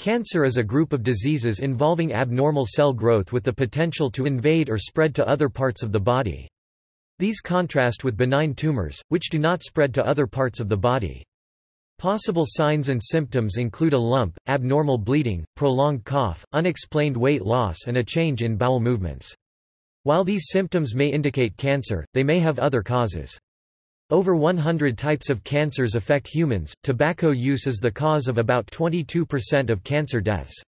Cancer is a group of diseases involving abnormal cell growth with the potential to invade or spread to other parts of the body. These contrast with benign tumors, which do not spread to other parts of the body. Possible signs and symptoms include a lump, abnormal bleeding, prolonged cough, unexplained weight loss and a change in bowel movements. While these symptoms may indicate cancer, they may have other causes. Over 100 types of cancers affect humans. Tobacco use is the cause of about 22% of cancer deaths.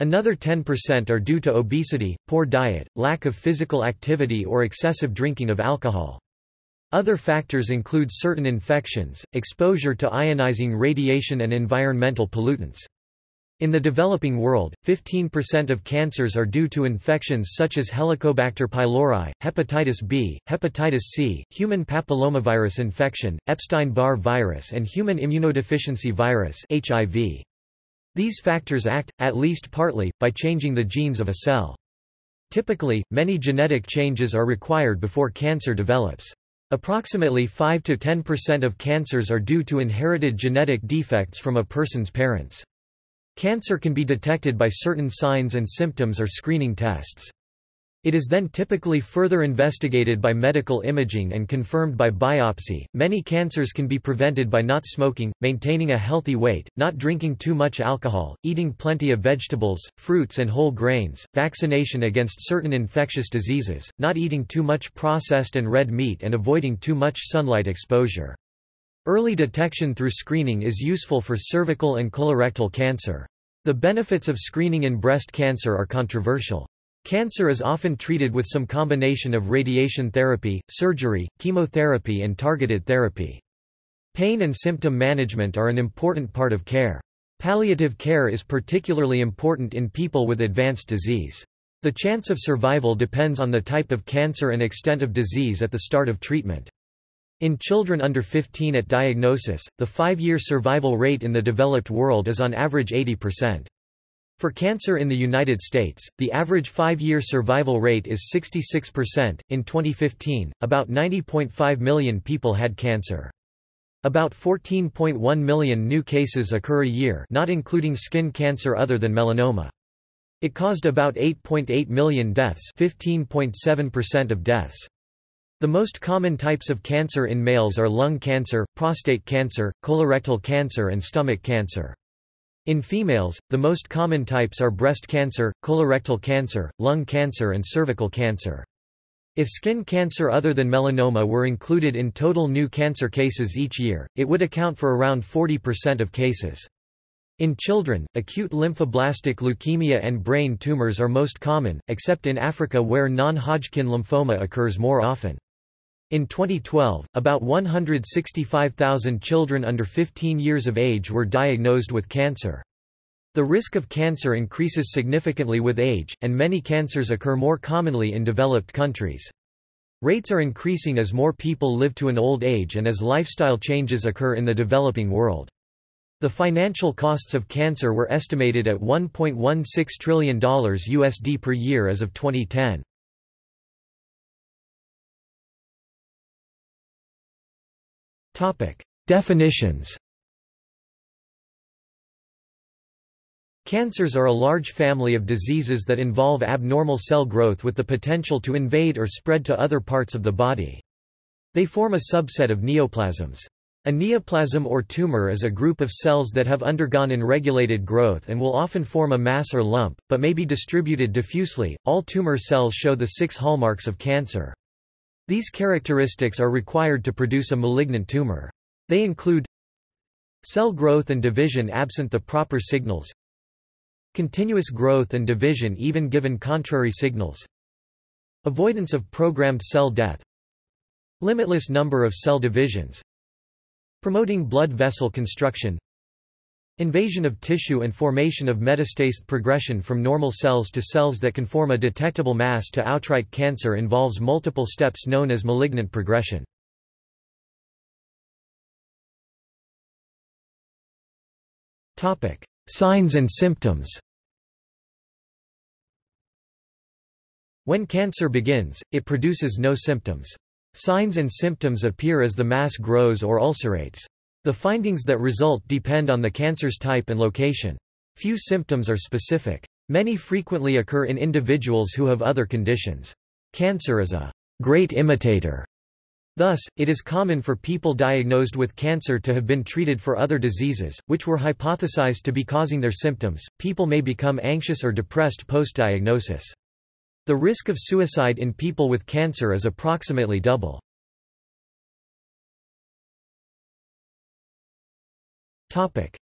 Another 10% are due to obesity, poor diet, lack of physical activity or excessive drinking of alcohol. Other factors include certain infections, exposure to ionizing radiation and environmental pollutants. In the developing world, 15% of cancers are due to infections such as Helicobacter pylori, hepatitis B, hepatitis C, human papillomavirus infection, Epstein-Barr virus and human immunodeficiency virus HIV. These factors act, at least partly, by changing the genes of a cell. Typically, many genetic changes are required before cancer develops. Approximately 5–10% of cancers are due to inherited genetic defects from a person's parents. Cancer can be detected by certain signs and symptoms or screening tests. It is then typically further investigated by medical imaging and confirmed by biopsy. Many cancers can be prevented by not smoking, maintaining a healthy weight, not drinking too much alcohol, eating plenty of vegetables, fruits, and whole grains, vaccination against certain infectious diseases, not eating too much processed and red meat, and avoiding too much sunlight exposure. Early detection through screening is useful for cervical and colorectal cancer. The benefits of screening in breast cancer are controversial. Cancer is often treated with some combination of radiation therapy, surgery, chemotherapy and targeted therapy. Pain and symptom management are an important part of care. Palliative care is particularly important in people with advanced disease. The chance of survival depends on the type of cancer and extent of disease at the start of treatment. In children under 15 at diagnosis, the five-year survival rate in the developed world is on average 80%. For cancer in the United States, the average five-year survival rate is 66%. In 2015, about 90.5 million people had cancer. About 14.1 million new cases occur a year not including skin cancer other than melanoma. It caused about 8.8 million deaths 15.7% of deaths. The most common types of cancer in males are lung cancer, prostate cancer, colorectal cancer and stomach cancer. In females, the most common types are breast cancer, colorectal cancer, lung cancer and cervical cancer. If skin cancer other than melanoma were included in total new cancer cases each year, it would account for around 40% of cases. In children, acute lymphoblastic leukemia and brain tumors are most common, except in Africa where non-Hodgkin lymphoma occurs more often. In 2012, about 165,000 children under 15 years of age were diagnosed with cancer. The risk of cancer increases significantly with age, and many cancers occur more commonly in developed countries. Rates are increasing as more people live to an old age and as lifestyle changes occur in the developing world. The financial costs of cancer were estimated at $1.16 trillion USD per year as of 2010. Topic: Definitions. Cancers are a large family of diseases that involve abnormal cell growth with the potential to invade or spread to other parts of the body. They form a subset of neoplasms. A neoplasm or tumor is a group of cells that have undergone unregulated growth and will often form a mass or lump, but may be distributed diffusely. All tumor cells show the six hallmarks of cancer. These characteristics are required to produce a malignant tumor. They include cell growth and division absent the proper signals, continuous growth and division even given contrary signals, avoidance of programmed cell death, limitless number of cell divisions, promoting blood vessel construction, Invasion of tissue and formation of metastased progression from normal cells to cells that can form a detectable mass to outright cancer involves multiple steps known as malignant progression. Topic: Signs and symptoms When cancer begins, it produces no symptoms. Signs and symptoms appear as the mass grows or ulcerates. The findings that result depend on the cancer's type and location. Few symptoms are specific. Many frequently occur in individuals who have other conditions. Cancer is a great imitator. Thus, it is common for people diagnosed with cancer to have been treated for other diseases, which were hypothesized to be causing their symptoms. People may become anxious or depressed post-diagnosis. The risk of suicide in people with cancer is approximately double.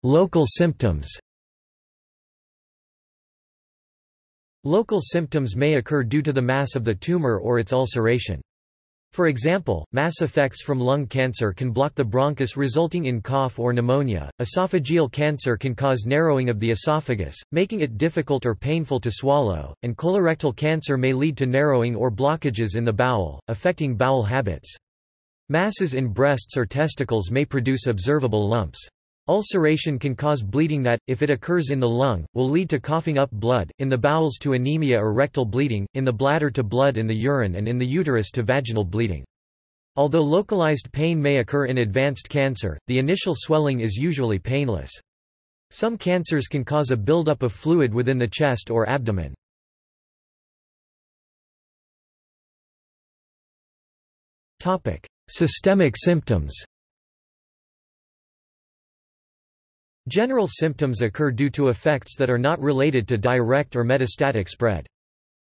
Local symptoms Local symptoms may occur due to the mass of the tumor or its ulceration. For example, mass effects from lung cancer can block the bronchus resulting in cough or pneumonia. Esophageal cancer can cause narrowing of the esophagus, making it difficult or painful to swallow, and colorectal cancer may lead to narrowing or blockages in the bowel, affecting bowel habits. Masses in breasts or testicles may produce observable lumps. Ulceration can cause bleeding that, if it occurs in the lung, will lead to coughing up blood, in the bowels to anemia or rectal bleeding, in the bladder to blood in the urine and in the uterus to vaginal bleeding. Although localized pain may occur in advanced cancer, the initial swelling is usually painless. Some cancers can cause a buildup of fluid within the chest or abdomen. Systemic symptoms General symptoms occur due to effects that are not related to direct or metastatic spread.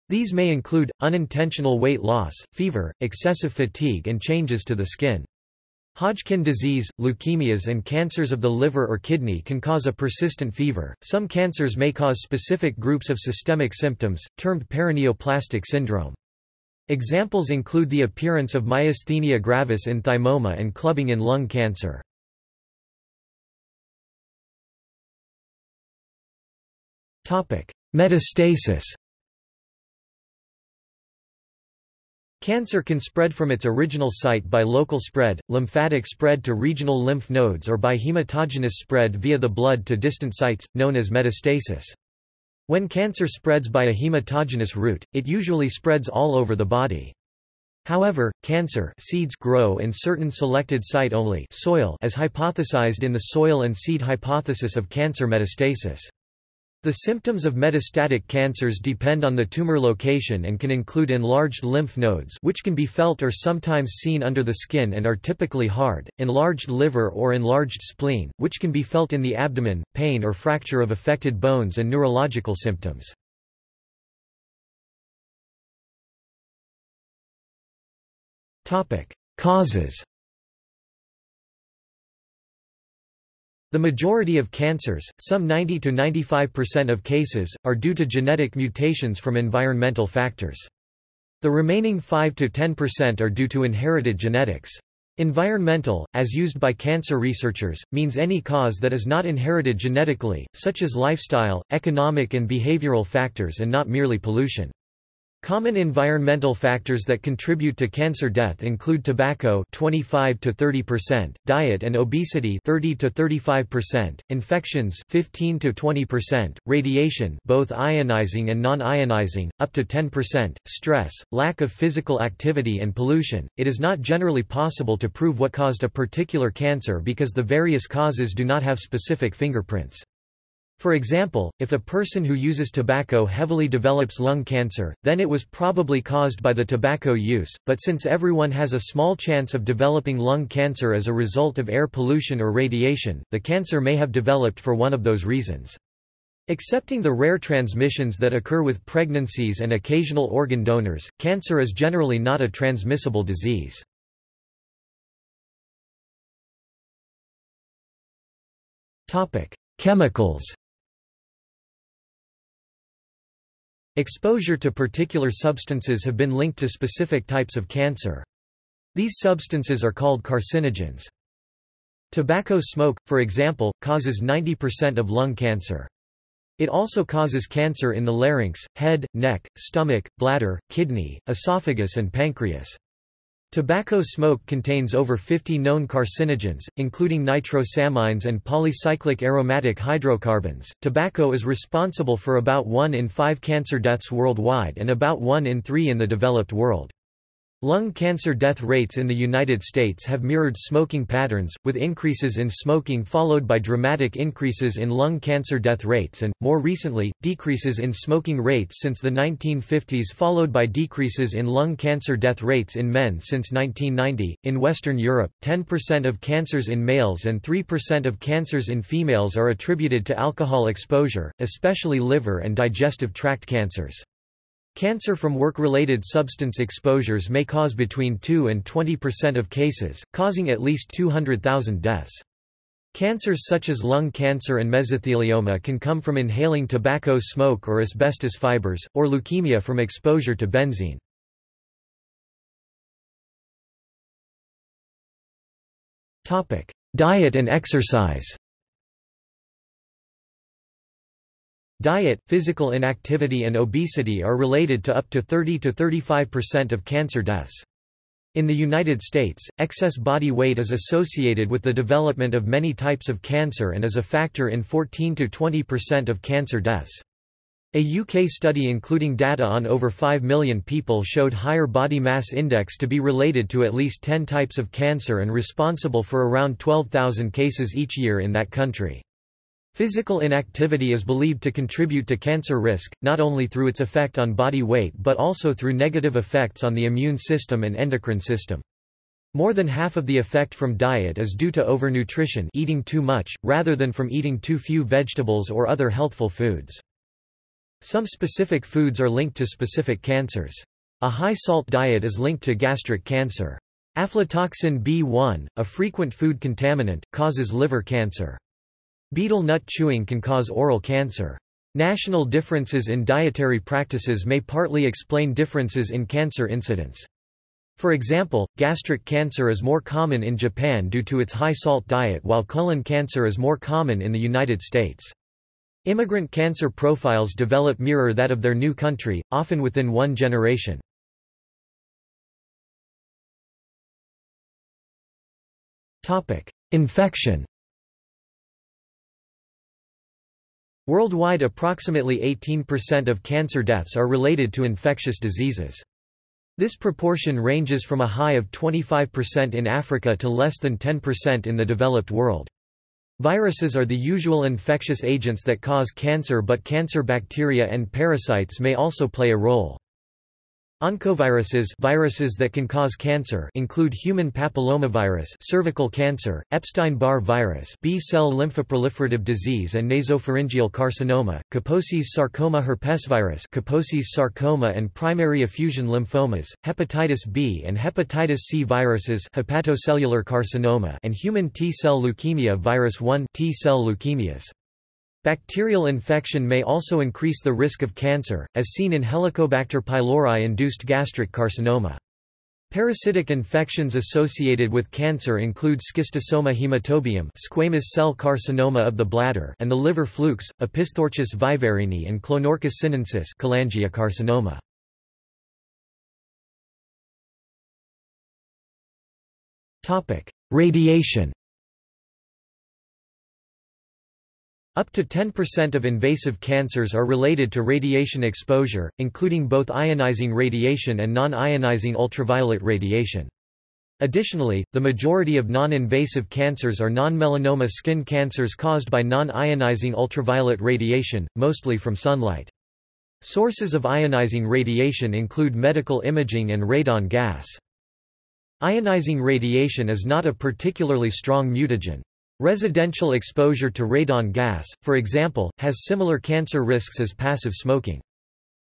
These may include, unintentional weight loss, fever, excessive fatigue and changes to the skin. Hodgkin disease, leukemias and cancers of the liver or kidney can cause a persistent fever. Some cancers may cause specific groups of systemic symptoms, termed paraneoplastic syndrome. Examples include the appearance of myasthenia gravis in thymoma and clubbing in lung cancer. Metastasis Cancer can spread from its original site by local spread, lymphatic spread to regional lymph nodes or by hematogenous spread via the blood to distant sites, known as metastasis. When cancer spreads by a hematogenous route, it usually spreads all over the body. However, cancer seeds grow in certain selected site only soil as hypothesized in the soil and seed hypothesis of cancer metastasis. The symptoms of metastatic cancers depend on the tumor location and can include enlarged lymph nodes which can be felt or sometimes seen under the skin and are typically hard, enlarged liver or enlarged spleen, which can be felt in the abdomen, pain or fracture of affected bones and neurological symptoms. Causes The majority of cancers, some 90 to 95% of cases, are due to genetic mutations from environmental factors. The remaining 5 to 10% are due to inherited genetics. Environmental, as used by cancer researchers, means any cause that is not inherited genetically, such as lifestyle, economic and behavioral factors and not merely pollution. Common environmental factors that contribute to cancer death include tobacco 25 to 30%, diet and obesity 30 to 35%, infections 15 to 20%, radiation both ionizing and non-ionizing up to 10%, stress, lack of physical activity and pollution. It is not generally possible to prove what caused a particular cancer because the various causes do not have specific fingerprints. For example, if a person who uses tobacco heavily develops lung cancer, then it was probably caused by the tobacco use, but since everyone has a small chance of developing lung cancer as a result of air pollution or radiation, the cancer may have developed for one of those reasons. Excepting the rare transmissions that occur with pregnancies and occasional organ donors, cancer is generally not a transmissible disease. Chemicals Exposure to particular substances have been linked to specific types of cancer. These substances are called carcinogens. Tobacco smoke, for example, causes 90% of lung cancer. It also causes cancer in the larynx, head, neck, stomach, bladder, kidney, esophagus and pancreas. Tobacco smoke contains over 50 known carcinogens, including nitrosamines and polycyclic aromatic hydrocarbons. Tobacco is responsible for about 1 in 5 cancer deaths worldwide and about 1 in 3 in the developed world. Lung cancer death rates in the United States have mirrored smoking patterns, with increases in smoking followed by dramatic increases in lung cancer death rates and, more recently, decreases in smoking rates since the 1950s followed by decreases in lung cancer death rates in men since 1990. In Western Europe, 10% of cancers in males and 3% of cancers in females are attributed to alcohol exposure, especially liver and digestive tract cancers. Cancer from work-related substance exposures may cause between 2 and 20% of cases, causing at least 200,000 deaths. Cancers such as lung cancer and mesothelioma can come from inhaling tobacco smoke or asbestos fibers, or leukemia from exposure to benzene. Diet and exercise Diet, physical inactivity and obesity are related to up to 30–35% of cancer deaths. In the United States, excess body weight is associated with the development of many types of cancer and is a factor in 14–20% of cancer deaths. A UK study including data on over 5 million people showed higher body mass index to be related to at least 10 types of cancer and responsible for around 12,000 cases each year in that country. Physical inactivity is believed to contribute to cancer risk, not only through its effect on body weight but also through negative effects on the immune system and endocrine system. More than half of the effect from diet is due to overnutrition eating too much, rather than from eating too few vegetables or other healthful foods. Some specific foods are linked to specific cancers. A high-salt diet is linked to gastric cancer. Aflatoxin B1, a frequent food contaminant, causes liver cancer. Betel nut chewing can cause oral cancer. National differences in dietary practices may partly explain differences in cancer incidence. For example, gastric cancer is more common in Japan due to its high-salt diet while colon cancer is more common in the United States. Immigrant cancer profiles develop mirror that of their new country, often within one generation. Infection Worldwide approximately 18% of cancer deaths are related to infectious diseases. This proportion ranges from a high of 25% in Africa to less than 10% in the developed world. Viruses are the usual infectious agents that cause cancer but cancer bacteria and parasites may also play a role. Oncoviruses viruses that can cause cancer include human papillomavirus cervical cancer, Epstein-Barr virus B-cell lymphoproliferative disease and nasopharyngeal carcinoma, Kaposi's sarcoma herpesvirus Kaposi's sarcoma and primary effusion lymphomas, hepatitis B and hepatitis C viruses hepatocellular carcinoma and human T-cell leukemia virus 1 T-cell leukemias. Bacterial infection may also increase the risk of cancer, as seen in Helicobacter pylori-induced gastric carcinoma. Parasitic infections associated with cancer include schistosoma hematobium squamous cell carcinoma of the bladder and the liver flukes, Opisthorchis viverrini and Clonorchis sinensis cholangiocarcinoma. Radiation Up to 10% of invasive cancers are related to radiation exposure, including both ionizing radiation and non-ionizing ultraviolet radiation. Additionally, the majority of non-invasive cancers are non-melanoma skin cancers caused by non-ionizing ultraviolet radiation, mostly from sunlight. Sources of ionizing radiation include medical imaging and radon gas. Ionizing radiation is not a particularly strong mutagen. Residential exposure to radon gas, for example, has similar cancer risks as passive smoking.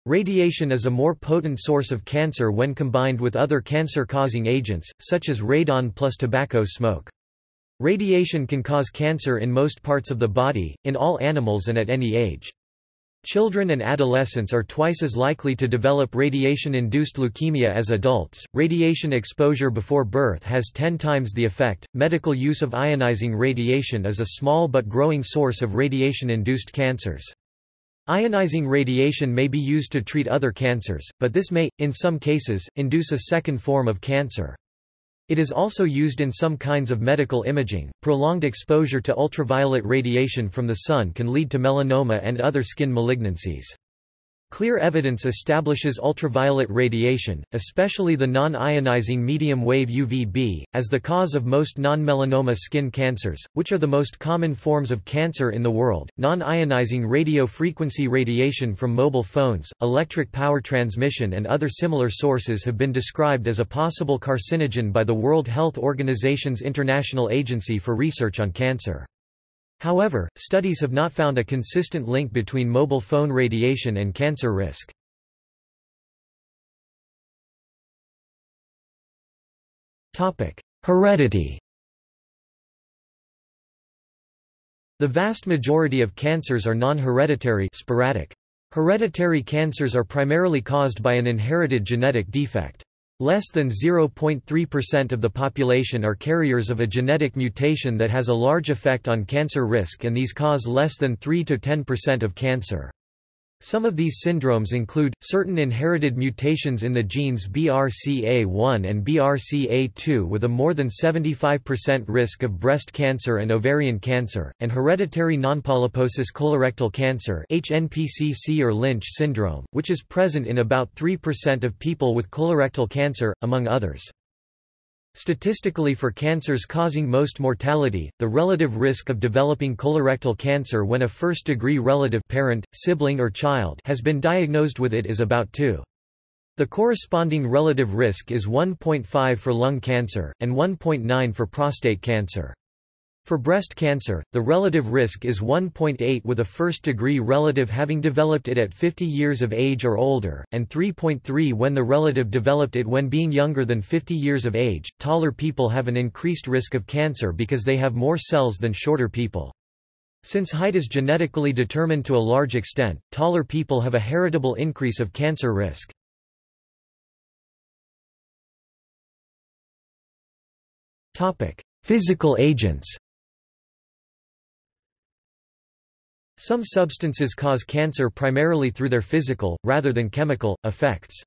Radiation is a more potent source of cancer when combined with other cancer-causing agents, such as radon plus tobacco smoke. Radiation can cause cancer in most parts of the body, in all animals and at any age. Children and adolescents are twice as likely to develop radiation-induced leukemia as adults. Radiation exposure before birth has 10 times the effect. Medical use of ionizing radiation is a small but growing source of radiation-induced cancers. Ionizing radiation may be used to treat other cancers, but this may, in some cases, induce a second form of cancer. It is also used in some kinds of medical imaging. Prolonged exposure to ultraviolet radiation from the sun can lead to melanoma and other skin malignancies. Clear evidence establishes ultraviolet radiation, especially the non-ionizing medium-wave UVB, as the cause of most non-melanoma skin cancers, which are the most common forms of cancer in the world. Non-ionizing radio frequency radiation from mobile phones, electric power transmission and other similar sources have been described as a possible carcinogen by the World Health Organization's International Agency for Research on Cancer. However, studies have not found a consistent link between mobile phone radiation and cancer risk. Heredity The vast majority of cancers are non-hereditary sporadic. Hereditary cancers are primarily caused by an inherited genetic defect. Less than 0.3% of the population are carriers of a genetic mutation that has a large effect on cancer risk and these cause less than 3–10% of cancer. Some of these syndromes include, certain inherited mutations in the genes BRCA1 and BRCA2 with a more than 75% risk of breast cancer and ovarian cancer, and hereditary nonpolyposis colorectal cancer HNPCC or Lynch syndrome, which is present in about 3% of people with colorectal cancer, among others. Statistically for cancers causing most mortality, the relative risk of developing colorectal cancer when a first-degree relative parent, sibling or child has been diagnosed with it is about 2. The corresponding relative risk is 1.5 for lung cancer, and 1.9 for prostate cancer. For breast cancer, the relative risk is 1.8 with a first-degree relative having developed it at 50 years of age or older, and 3.3 when the relative developed it when being younger than 50 years of age. Taller people have an increased risk of cancer because they have more cells than shorter people. Since height is genetically determined to a large extent, taller people have a heritable increase of cancer risk. Physical agents Some substances cause cancer primarily through their physical, rather than chemical, effects.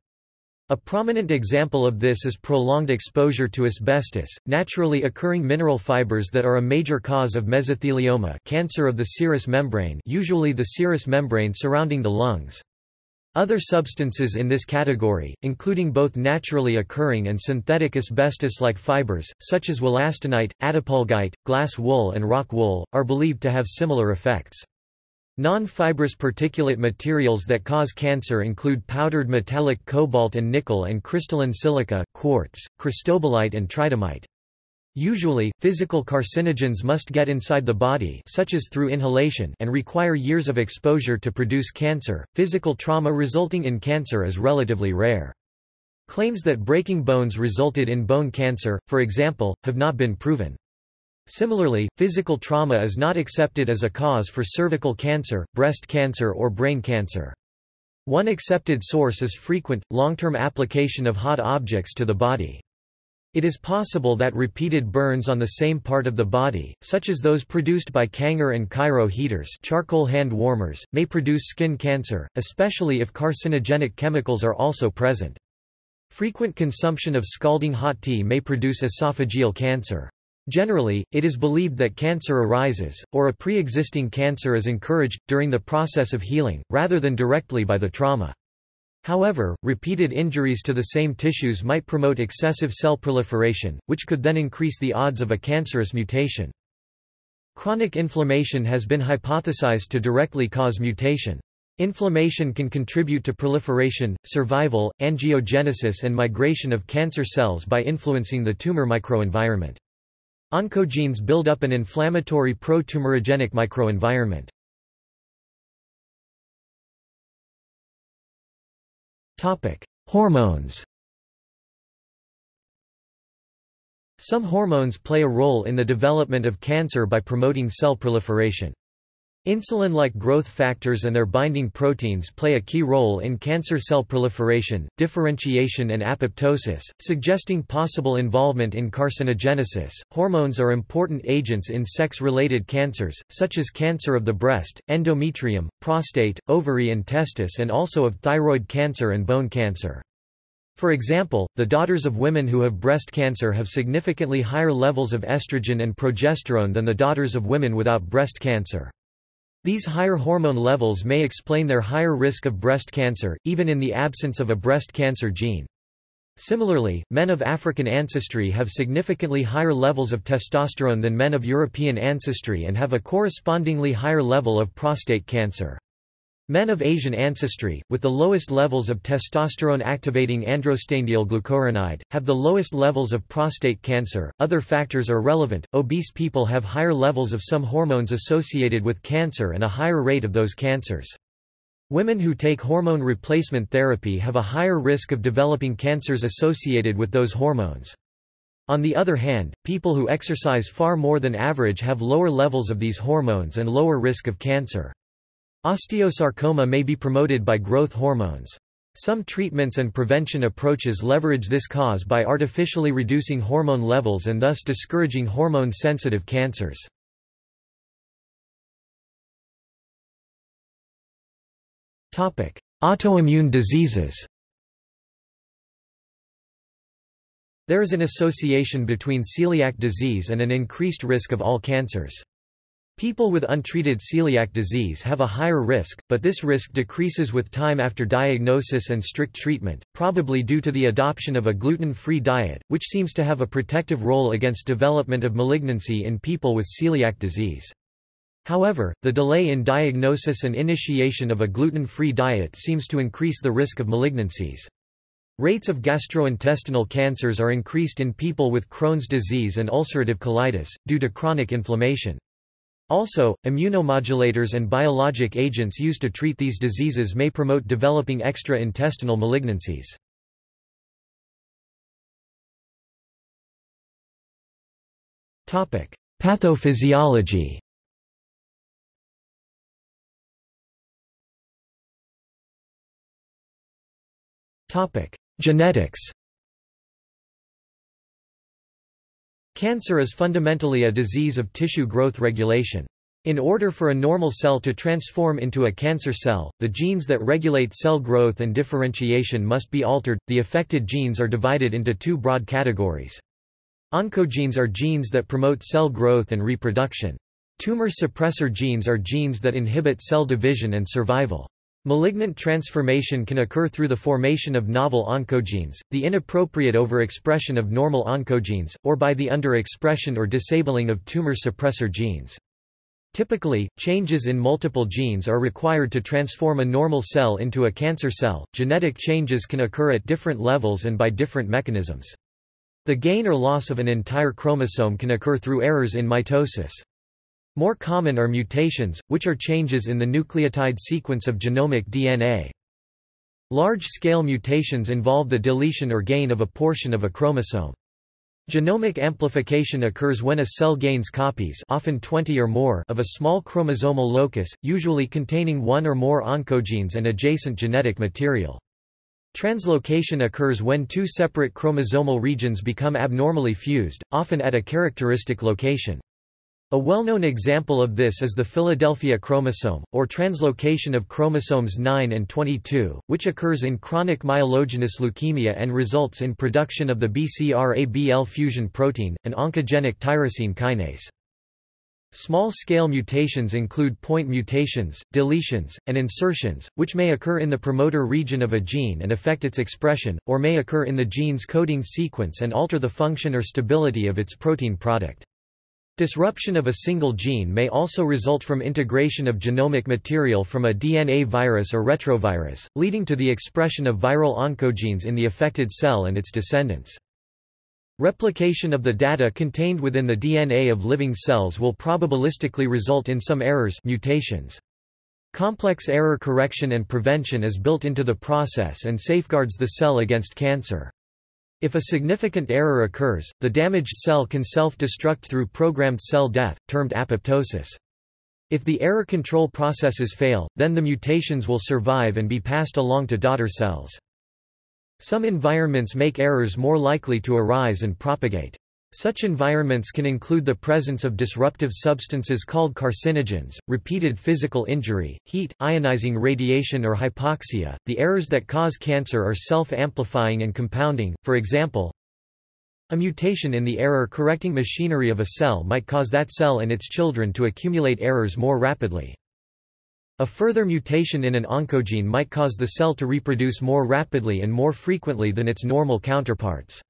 A prominent example of this is prolonged exposure to asbestos, naturally occurring mineral fibers that are a major cause of mesothelioma cancer of the serous membrane usually the serous membrane surrounding the lungs. Other substances in this category, including both naturally occurring and synthetic asbestos-like fibers, such as wollastonite, attapulgite, glass wool and rock wool, are believed to have similar effects. Non-fibrous particulate materials that cause cancer include powdered metallic cobalt and nickel and crystalline silica, quartz, cristobalite and tridymite. Usually, physical carcinogens must get inside the body such as through inhalation and require years of exposure to produce cancer. Physical trauma resulting in cancer is relatively rare. Claims that breaking bones resulted in bone cancer, for example, have not been proven. Similarly, physical trauma is not accepted as a cause for cervical cancer, breast cancer or brain cancer. One accepted source is frequent, long-term application of hot objects to the body. It is possible that repeated burns on the same part of the body, such as those produced by Kanger and kairo heaters charcoal hand warmers, may produce skin cancer, especially if carcinogenic chemicals are also present. Frequent consumption of scalding hot tea may produce esophageal cancer. Generally, it is believed that cancer arises, or a pre-existing cancer is encouraged, during the process of healing, rather than directly by the trauma. However, repeated injuries to the same tissues might promote excessive cell proliferation, which could then increase the odds of a cancerous mutation. Chronic inflammation has been hypothesized to directly cause mutation. Inflammation can contribute to proliferation, survival, angiogenesis and migration of cancer cells by influencing the tumor microenvironment. Oncogenes build up an inflammatory pro-tumorigenic microenvironment. Hormones Some hormones play a role in the development of cancer by promoting cell proliferation. Insulin-like growth factors and their binding proteins play a key role in cancer cell proliferation, differentiation and apoptosis, suggesting possible involvement in carcinogenesis. Hormones are important agents in sex-related cancers, such as cancer of the breast, endometrium, prostate, ovary and testis and also of thyroid cancer and bone cancer. For example, the daughters of women who have breast cancer have significantly higher levels of estrogen and progesterone than the daughters of women without breast cancer. These higher hormone levels may explain their higher risk of breast cancer, even in the absence of a breast cancer gene. Similarly, men of African ancestry have significantly higher levels of testosterone than men of European ancestry and have a correspondingly higher level of prostate cancer. Men of Asian ancestry, with the lowest levels of testosterone-activating androstanediol glucuronide, have the lowest levels of prostate cancer. Other factors are relevant. Obese people have higher levels of some hormones associated with cancer and a higher rate of those cancers. Women who take hormone replacement therapy have a higher risk of developing cancers associated with those hormones. On the other hand, people who exercise far more than average have lower levels of these hormones and lower risk of cancer. Osteosarcoma may be promoted by growth hormones. Some treatments and prevention approaches leverage this cause by artificially reducing hormone levels and thus discouraging hormone-sensitive cancers. Autoimmune diseases There is an association between celiac disease and an increased risk of all cancers. People with untreated celiac disease have a higher risk, but this risk decreases with time after diagnosis and strict treatment, probably due to the adoption of a gluten-free diet, which seems to have a protective role against development of malignancy in people with celiac disease. However, the delay in diagnosis and initiation of a gluten-free diet seems to increase the risk of malignancies. Rates of gastrointestinal cancers are increased in people with Crohn's disease and ulcerative colitis, due to chronic inflammation. Also, immunomodulators and biologic agents used to treat these diseases may promote developing extra-intestinal malignancies. Pathophysiology Genetics Cancer is fundamentally a disease of tissue growth regulation. In order for a normal cell to transform into a cancer cell, the genes that regulate cell growth and differentiation must be altered. The affected genes are divided into two broad categories. Oncogenes are genes that promote cell growth and reproduction. Tumor suppressor genes are genes that inhibit cell division and survival. Malignant transformation can occur through the formation of novel oncogenes, the inappropriate overexpression of normal oncogenes, or by the underexpression or disabling of tumor suppressor genes. Typically, changes in multiple genes are required to transform a normal cell into a cancer cell. Genetic changes can occur at different levels and by different mechanisms. The gain or loss of an entire chromosome can occur through errors in mitosis. More common are mutations, which are changes in the nucleotide sequence of genomic DNA. Large-scale mutations involve the deletion or gain of a portion of a chromosome. Genomic amplification occurs when a cell gains copies often 20 or more of a small chromosomal locus, usually containing one or more oncogenes and adjacent genetic material. Translocation occurs when two separate chromosomal regions become abnormally fused, often at a characteristic location. A well-known example of this is the Philadelphia chromosome, or translocation of chromosomes 9 and 22, which occurs in chronic myelogenous leukemia and results in production of the BCR-ABL fusion protein, an oncogenic tyrosine kinase. Small-scale mutations include point mutations, deletions, and insertions, which may occur in the promoter region of a gene and affect its expression, or may occur in the gene's coding sequence and alter the function or stability of its protein product. Disruption of a single gene may also result from integration of genomic material from a DNA virus or retrovirus, leading to the expression of viral oncogenes in the affected cell and its descendants. Replication of the data contained within the DNA of living cells will probabilistically result in some errors mutations. Complex error correction and prevention is built into the process and safeguards the cell against cancer. If a significant error occurs, the damaged cell can self-destruct through programmed cell death, termed apoptosis. If the error control processes fail, then the mutations will survive and be passed along to daughter cells. Some environments make errors more likely to arise and propagate. Such environments can include the presence of disruptive substances called carcinogens, repeated physical injury, heat, ionizing radiation or hypoxia. The errors that cause cancer are self-amplifying and compounding, for example, a mutation in the error-correcting machinery of a cell might cause that cell and its children to accumulate errors more rapidly. A further mutation in an oncogene might cause the cell to reproduce more rapidly and more frequently than its normal counterparts.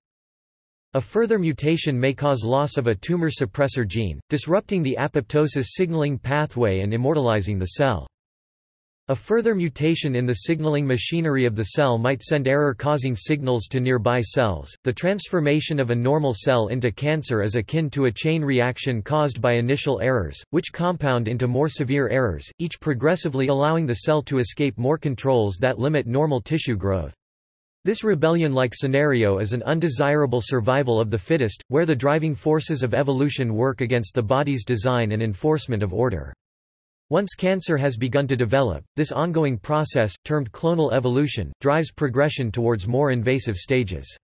A further mutation may cause loss of a tumor suppressor gene, disrupting the apoptosis signaling pathway and immortalizing the cell. A further mutation in the signaling machinery of the cell might send error-causing signals to nearby cells. The transformation of a normal cell into cancer is akin to a chain reaction caused by initial errors, which compound into more severe errors, each progressively allowing the cell to escape more controls that limit normal tissue growth. This rebellion-like scenario is an undesirable survival of the fittest, where the driving forces of evolution work against the body's design and enforcement of order. Once cancer has begun to develop, this ongoing process, termed clonal evolution, drives progression towards more invasive stages.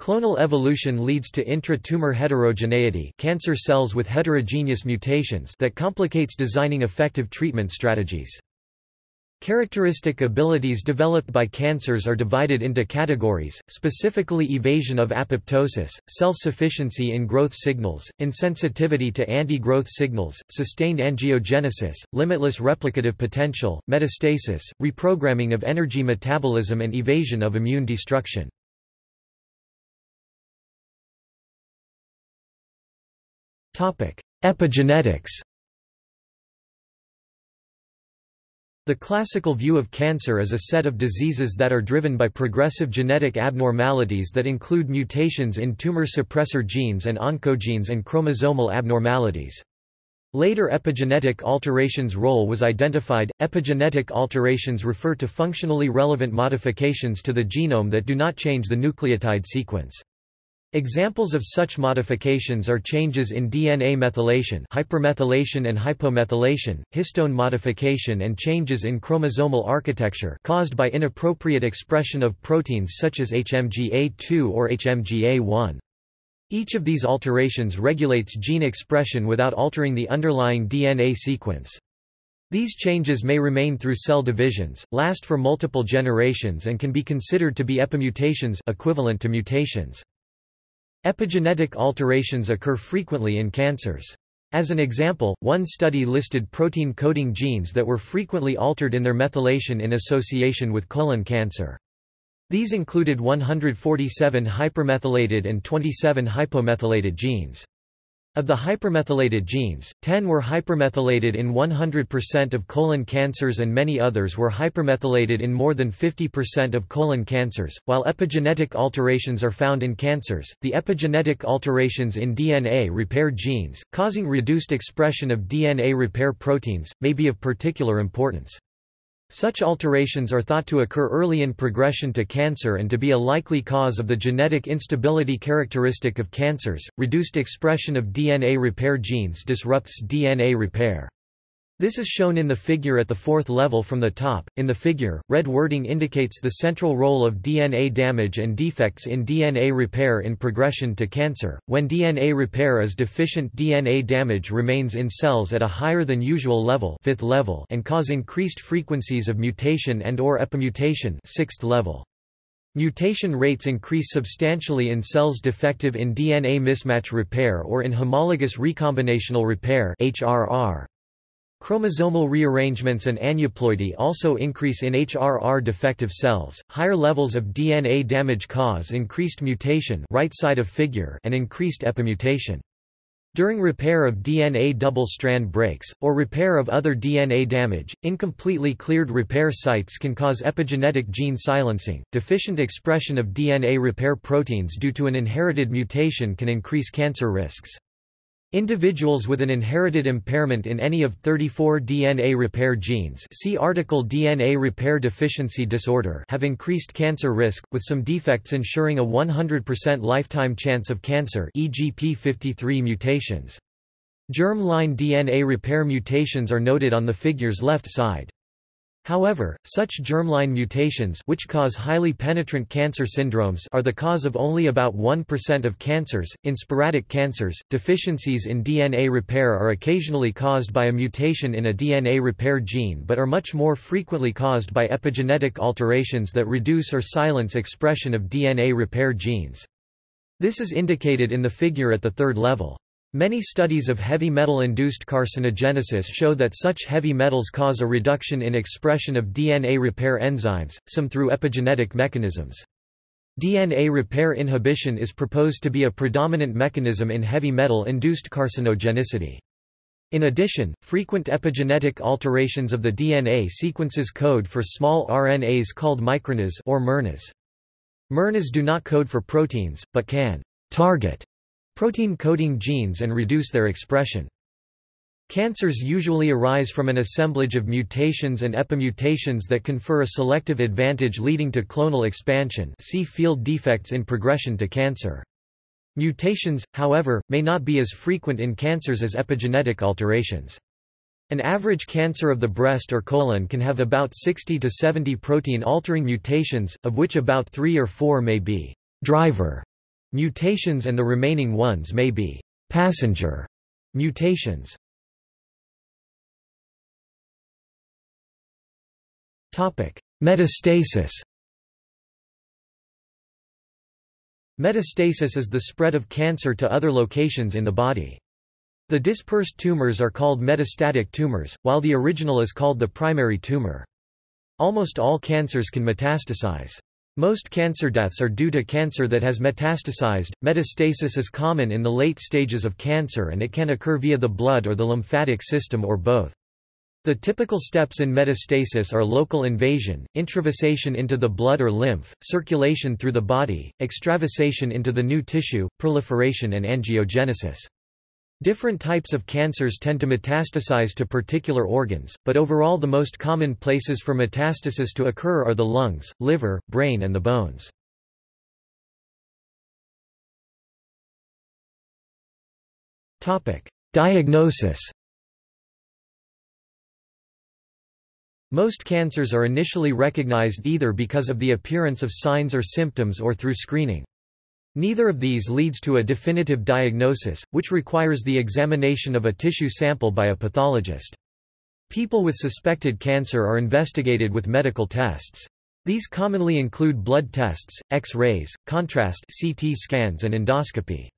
Clonal evolution leads to intra-tumor heterogeneity cancer cells with heterogeneous mutations that complicates designing effective treatment strategies. Characteristic abilities developed by cancers are divided into categories, specifically evasion of apoptosis, self-sufficiency in growth signals, insensitivity to anti-growth signals, sustained angiogenesis, limitless replicative potential, metastasis, reprogramming of energy metabolism and evasion of immune destruction. Epigenetics The classical view of cancer is a set of diseases that are driven by progressive genetic abnormalities that include mutations in tumor suppressor genes and oncogenes and chromosomal abnormalities. Later epigenetic alterations role was identified. Epigenetic alterations refer to functionally relevant modifications to the genome that do not change the nucleotide sequence. Examples of such modifications are changes in DNA methylation hypermethylation and hypomethylation, histone modification and changes in chromosomal architecture caused by inappropriate expression of proteins such as HMGA2 or HMGA1. Each of these alterations regulates gene expression without altering the underlying DNA sequence. These changes may remain through cell divisions, last for multiple generations and can be considered to be epimutations equivalent to mutations. Epigenetic alterations occur frequently in cancers. As an example, one study listed protein-coding genes that were frequently altered in their methylation in association with colon cancer. These included 147 hypermethylated and 27 hypomethylated genes. Of the hypermethylated genes, 10 were hypermethylated in 100% of colon cancers and many others were hypermethylated in more than 50% of colon cancers. While epigenetic alterations are found in cancers, the epigenetic alterations in DNA repair genes, causing reduced expression of DNA repair proteins, may be of particular importance. Such alterations are thought to occur early in progression to cancer and to be a likely cause of the genetic instability characteristic of cancers. Reduced expression of DNA repair genes disrupts DNA repair. This is shown in the figure at the fourth level from the top. In the figure, red wording indicates the central role of DNA damage and defects in DNA repair in progression to cancer. When DNA repair is deficient, DNA damage remains in cells at a higher than usual level, fifth level, and cause increased frequencies of mutation and or epimutation, sixth level. Mutation rates increase substantially in cells defective in DNA mismatch repair or in homologous recombinational repair (HRR). Chromosomal rearrangements and aneuploidy also increase in HRR defective cells. Higher levels of DNA damage cause increased mutation right side of figure and increased epimutation. During repair of DNA double-strand breaks, or repair of other DNA damage, incompletely cleared repair sites can cause epigenetic gene silencing. Deficient expression of DNA repair proteins due to an inherited mutation can increase cancer risks. Individuals with an inherited impairment in any of 34 DNA repair genes see article DNA repair deficiency disorder have increased cancer risk, with some defects ensuring a 100% lifetime chance of cancer e.g. p53 mutations. Germ-line DNA repair mutations are noted on the figure's left side. However, such germline mutations which cause highly penetrant cancer syndromes are the cause of only about 1% of cancers. In sporadic cancers, deficiencies in DNA repair are occasionally caused by a mutation in a DNA repair gene but are much more frequently caused by epigenetic alterations that reduce or silence expression of DNA repair genes. This is indicated in the figure at the third level. Many studies of heavy metal-induced carcinogenesis show that such heavy metals cause a reduction in expression of DNA repair enzymes, some through epigenetic mechanisms. DNA repair inhibition is proposed to be a predominant mechanism in heavy metal-induced carcinogenicity. In addition, frequent epigenetic alterations of the DNA sequences code for small RNAs called microRNAs or miRNAs. miRNAs do not code for proteins, but can target protein-coding genes and reduce their expression. Cancers usually arise from an assemblage of mutations and epimutations that confer a selective advantage leading to clonal expansion see field defects in progression to cancer. Mutations, however, may not be as frequent in cancers as epigenetic alterations. An average cancer of the breast or colon can have about 60 to 70 protein-altering mutations, of which about 3 or 4 may be driver Mutations and the remaining ones may be passenger mutations. Topic: Metastasis. Metastasis is the spread of cancer to other locations in the body. The dispersed tumors are called metastatic tumors, while the original is called the primary tumor. Almost all cancers can metastasize. Most cancer deaths are due to cancer that has metastasized. Metastasis is common in the late stages of cancer and it can occur via the blood or the lymphatic system or both. The typical steps in metastasis are local invasion, intravasation into the blood or lymph, circulation through the body, extravasation into the new tissue, proliferation and angiogenesis. Different types of cancers tend to metastasize to particular organs, but overall the most common places for metastasis to occur are the lungs, liver, brain and the bones. Diagnosis Most cancers are initially recognized either because of the appearance of signs or symptoms or through screening. Neither of these leads to a definitive diagnosis, which requires the examination of a tissue sample by a pathologist. People with suspected cancer are investigated with medical tests. These commonly include blood tests, X-rays, contrast CT scans and endoscopy.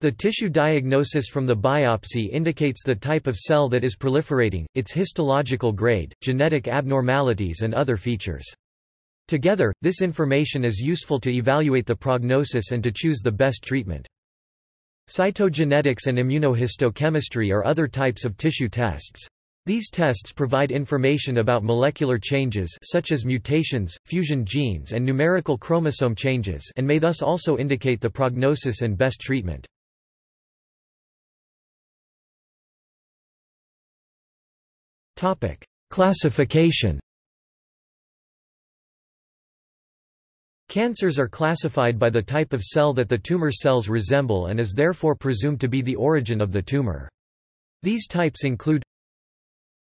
The tissue diagnosis from the biopsy indicates the type of cell that is proliferating, its histological grade, genetic abnormalities and other features. Together, this information is useful to evaluate the prognosis and to choose the best treatment. Cytogenetics and immunohistochemistry are other types of tissue tests. These tests provide information about molecular changes such as mutations, fusion genes and numerical chromosome changes and may thus also indicate the prognosis and best treatment. Classification Cancers are classified by the type of cell that the tumor cells resemble and is therefore presumed to be the origin of the tumor. These types include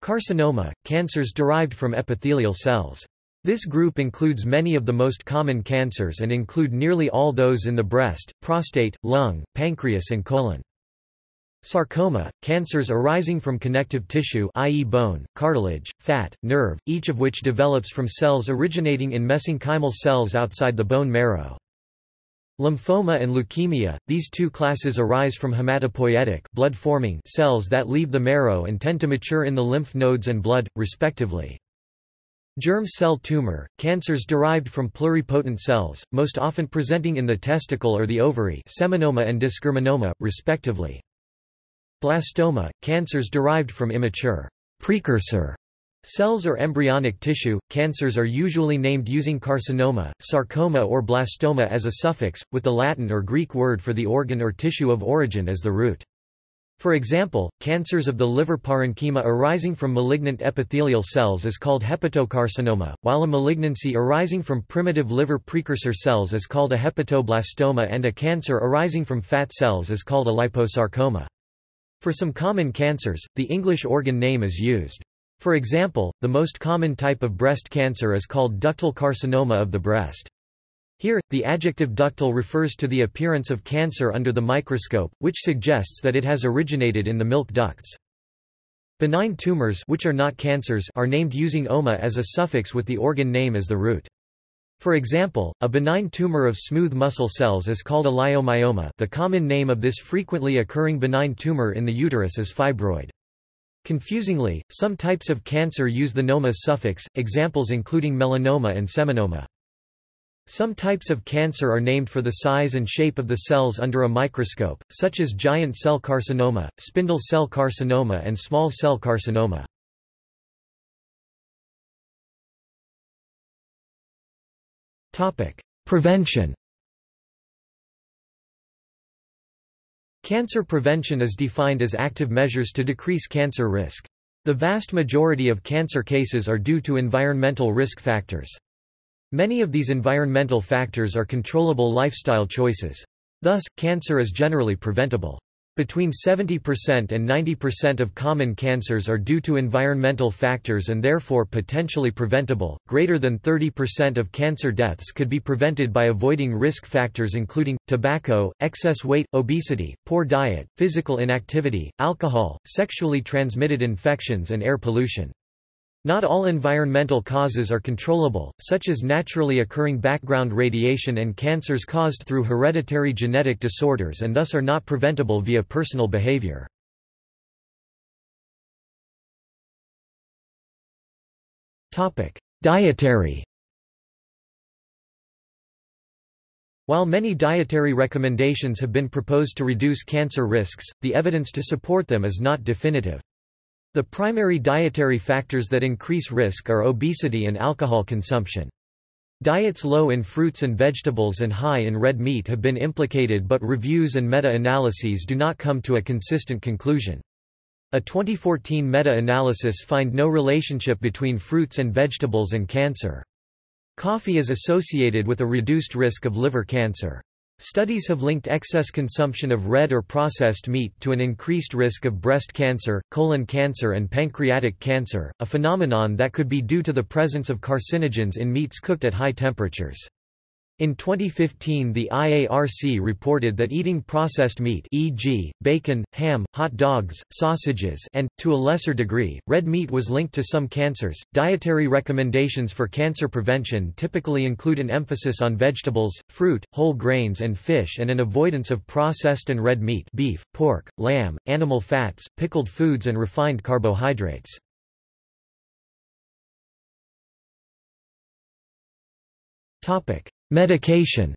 Carcinoma – cancers derived from epithelial cells. This group includes many of the most common cancers and include nearly all those in the breast, prostate, lung, pancreas and colon. Sarcoma, cancers arising from connective tissue i.e. bone, cartilage, fat, nerve, each of which develops from cells originating in mesenchymal cells outside the bone marrow. Lymphoma and leukemia, these two classes arise from hematopoietic blood-forming cells that leave the marrow and tend to mature in the lymph nodes and blood, respectively. Germ cell tumor, cancers derived from pluripotent cells, most often presenting in the testicle or the ovary seminoma and dysgerminoma, respectively. Blastoma, cancers derived from immature precursor cells or embryonic tissue. Cancers are usually named using carcinoma, sarcoma or blastoma as a suffix, with the Latin or Greek word for the organ or tissue of origin as the root. For example, cancers of the liver parenchyma arising from malignant epithelial cells is called hepatocarcinoma, while a malignancy arising from primitive liver precursor cells is called a hepatoblastoma and a cancer arising from fat cells is called a liposarcoma. For some common cancers, the English organ name is used. For example, the most common type of breast cancer is called ductal carcinoma of the breast. Here, the adjective ductal refers to the appearance of cancer under the microscope, which suggests that it has originated in the milk ducts. Benign tumors which are not cancers are named using oma as a suffix with the organ name as the root. For example, a benign tumor of smooth muscle cells is called a leiomyoma the common name of this frequently occurring benign tumor in the uterus is fibroid. Confusingly, some types of cancer use the noma suffix, examples including melanoma and seminoma. Some types of cancer are named for the size and shape of the cells under a microscope, such as giant cell carcinoma, spindle cell carcinoma and small cell carcinoma. Prevention Cancer prevention is defined as active measures to decrease cancer risk. The vast majority of cancer cases are due to environmental risk factors. Many of these environmental factors are controllable lifestyle choices. Thus, cancer is generally preventable. Between 70% and 90% of common cancers are due to environmental factors and therefore potentially preventable. Greater than 30% of cancer deaths could be prevented by avoiding risk factors including tobacco, excess weight, obesity, poor diet, physical inactivity, alcohol, sexually transmitted infections, and air pollution. Not all environmental causes are controllable, such as naturally occurring background radiation and cancers caused through hereditary genetic disorders and thus are not preventable via personal behavior. Dietary While many dietary recommendations have been proposed to reduce cancer risks, the evidence to support them is not definitive. The primary dietary factors that increase risk are obesity and alcohol consumption. Diets low in fruits and vegetables and high in red meat have been implicated but reviews and meta-analyses do not come to a consistent conclusion. A 2014 meta-analysis find no relationship between fruits and vegetables and cancer. Coffee is associated with a reduced risk of liver cancer. Studies have linked excess consumption of red or processed meat to an increased risk of breast cancer, colon cancer and pancreatic cancer, a phenomenon that could be due to the presence of carcinogens in meats cooked at high temperatures. In 2015 the IARC reported that eating processed meat e.g., bacon, ham, hot dogs, sausages and, to a lesser degree, red meat was linked to some cancers. Dietary recommendations for cancer prevention typically include an emphasis on vegetables, fruit, whole grains and fish and an avoidance of processed and red meat beef, pork, lamb, animal fats, pickled foods and refined carbohydrates. Topic: Medication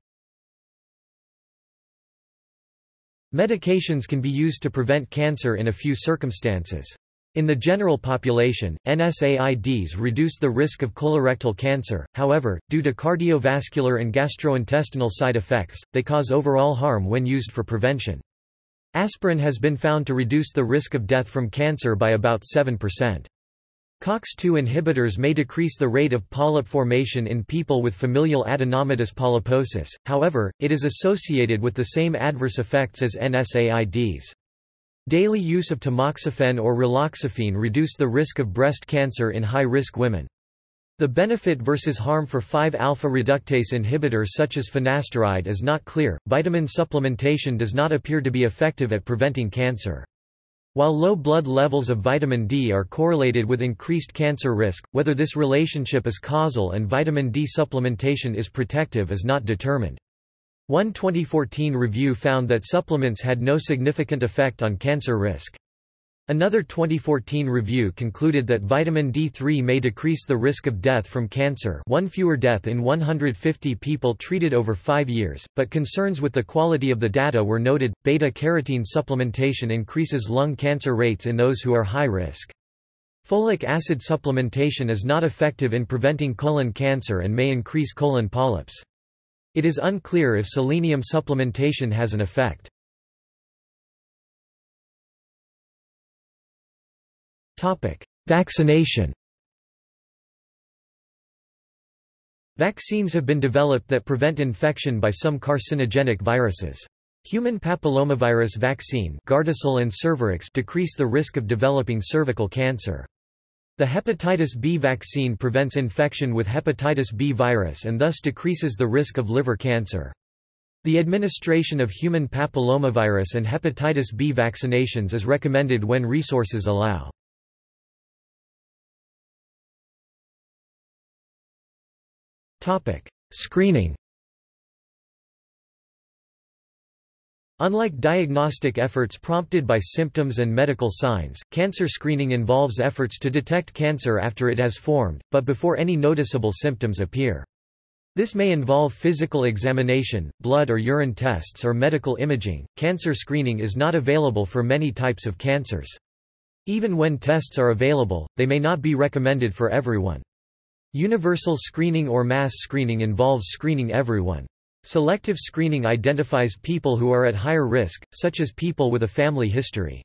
Medications can be used to prevent cancer in a few circumstances. In the general population, NSAIDs reduce the risk of colorectal cancer, however, due to cardiovascular and gastrointestinal side effects, they cause overall harm when used for prevention. Aspirin has been found to reduce the risk of death from cancer by about 7%. COX-2 inhibitors may decrease the rate of polyp formation in people with familial adenomatous polyposis, however, it is associated with the same adverse effects as NSAIDs. Daily use of tamoxifen or raloxifene reduce the risk of breast cancer in high-risk women. The benefit versus harm for 5-alpha reductase inhibitors such as finasteride is not clear. Vitamin supplementation does not appear to be effective at preventing cancer. While low blood levels of vitamin D are correlated with increased cancer risk, whether this relationship is causal and vitamin D supplementation is protective is not determined. One 2014 review found that supplements had no significant effect on cancer risk. Another 2014 review concluded that vitamin D3 may decrease the risk of death from cancer one fewer death in 150 people treated over five years, but concerns with the quality of the data were noted. Beta-carotene supplementation increases lung cancer rates in those who are high risk. Folic acid supplementation is not effective in preventing colon cancer and may increase colon polyps. It is unclear if selenium supplementation has an effect. Topic: Vaccination. Vaccines have been developed that prevent infection by some carcinogenic viruses. Human papillomavirus vaccine Gardasil and Cervarix decrease the risk of developing cervical cancer. The hepatitis B vaccine prevents infection with hepatitis B virus and thus decreases the risk of liver cancer. The administration of human papillomavirus and hepatitis B vaccinations is recommended when resources allow. Screening Unlike diagnostic efforts prompted by symptoms and medical signs, cancer screening involves efforts to detect cancer after it has formed, but before any noticeable symptoms appear. This may involve physical examination, blood or urine tests or medical imaging. Cancer screening is not available for many types of cancers. Even when tests are available, they may not be recommended for everyone. Universal screening or mass screening involves screening everyone. Selective screening identifies people who are at higher risk, such as people with a family history.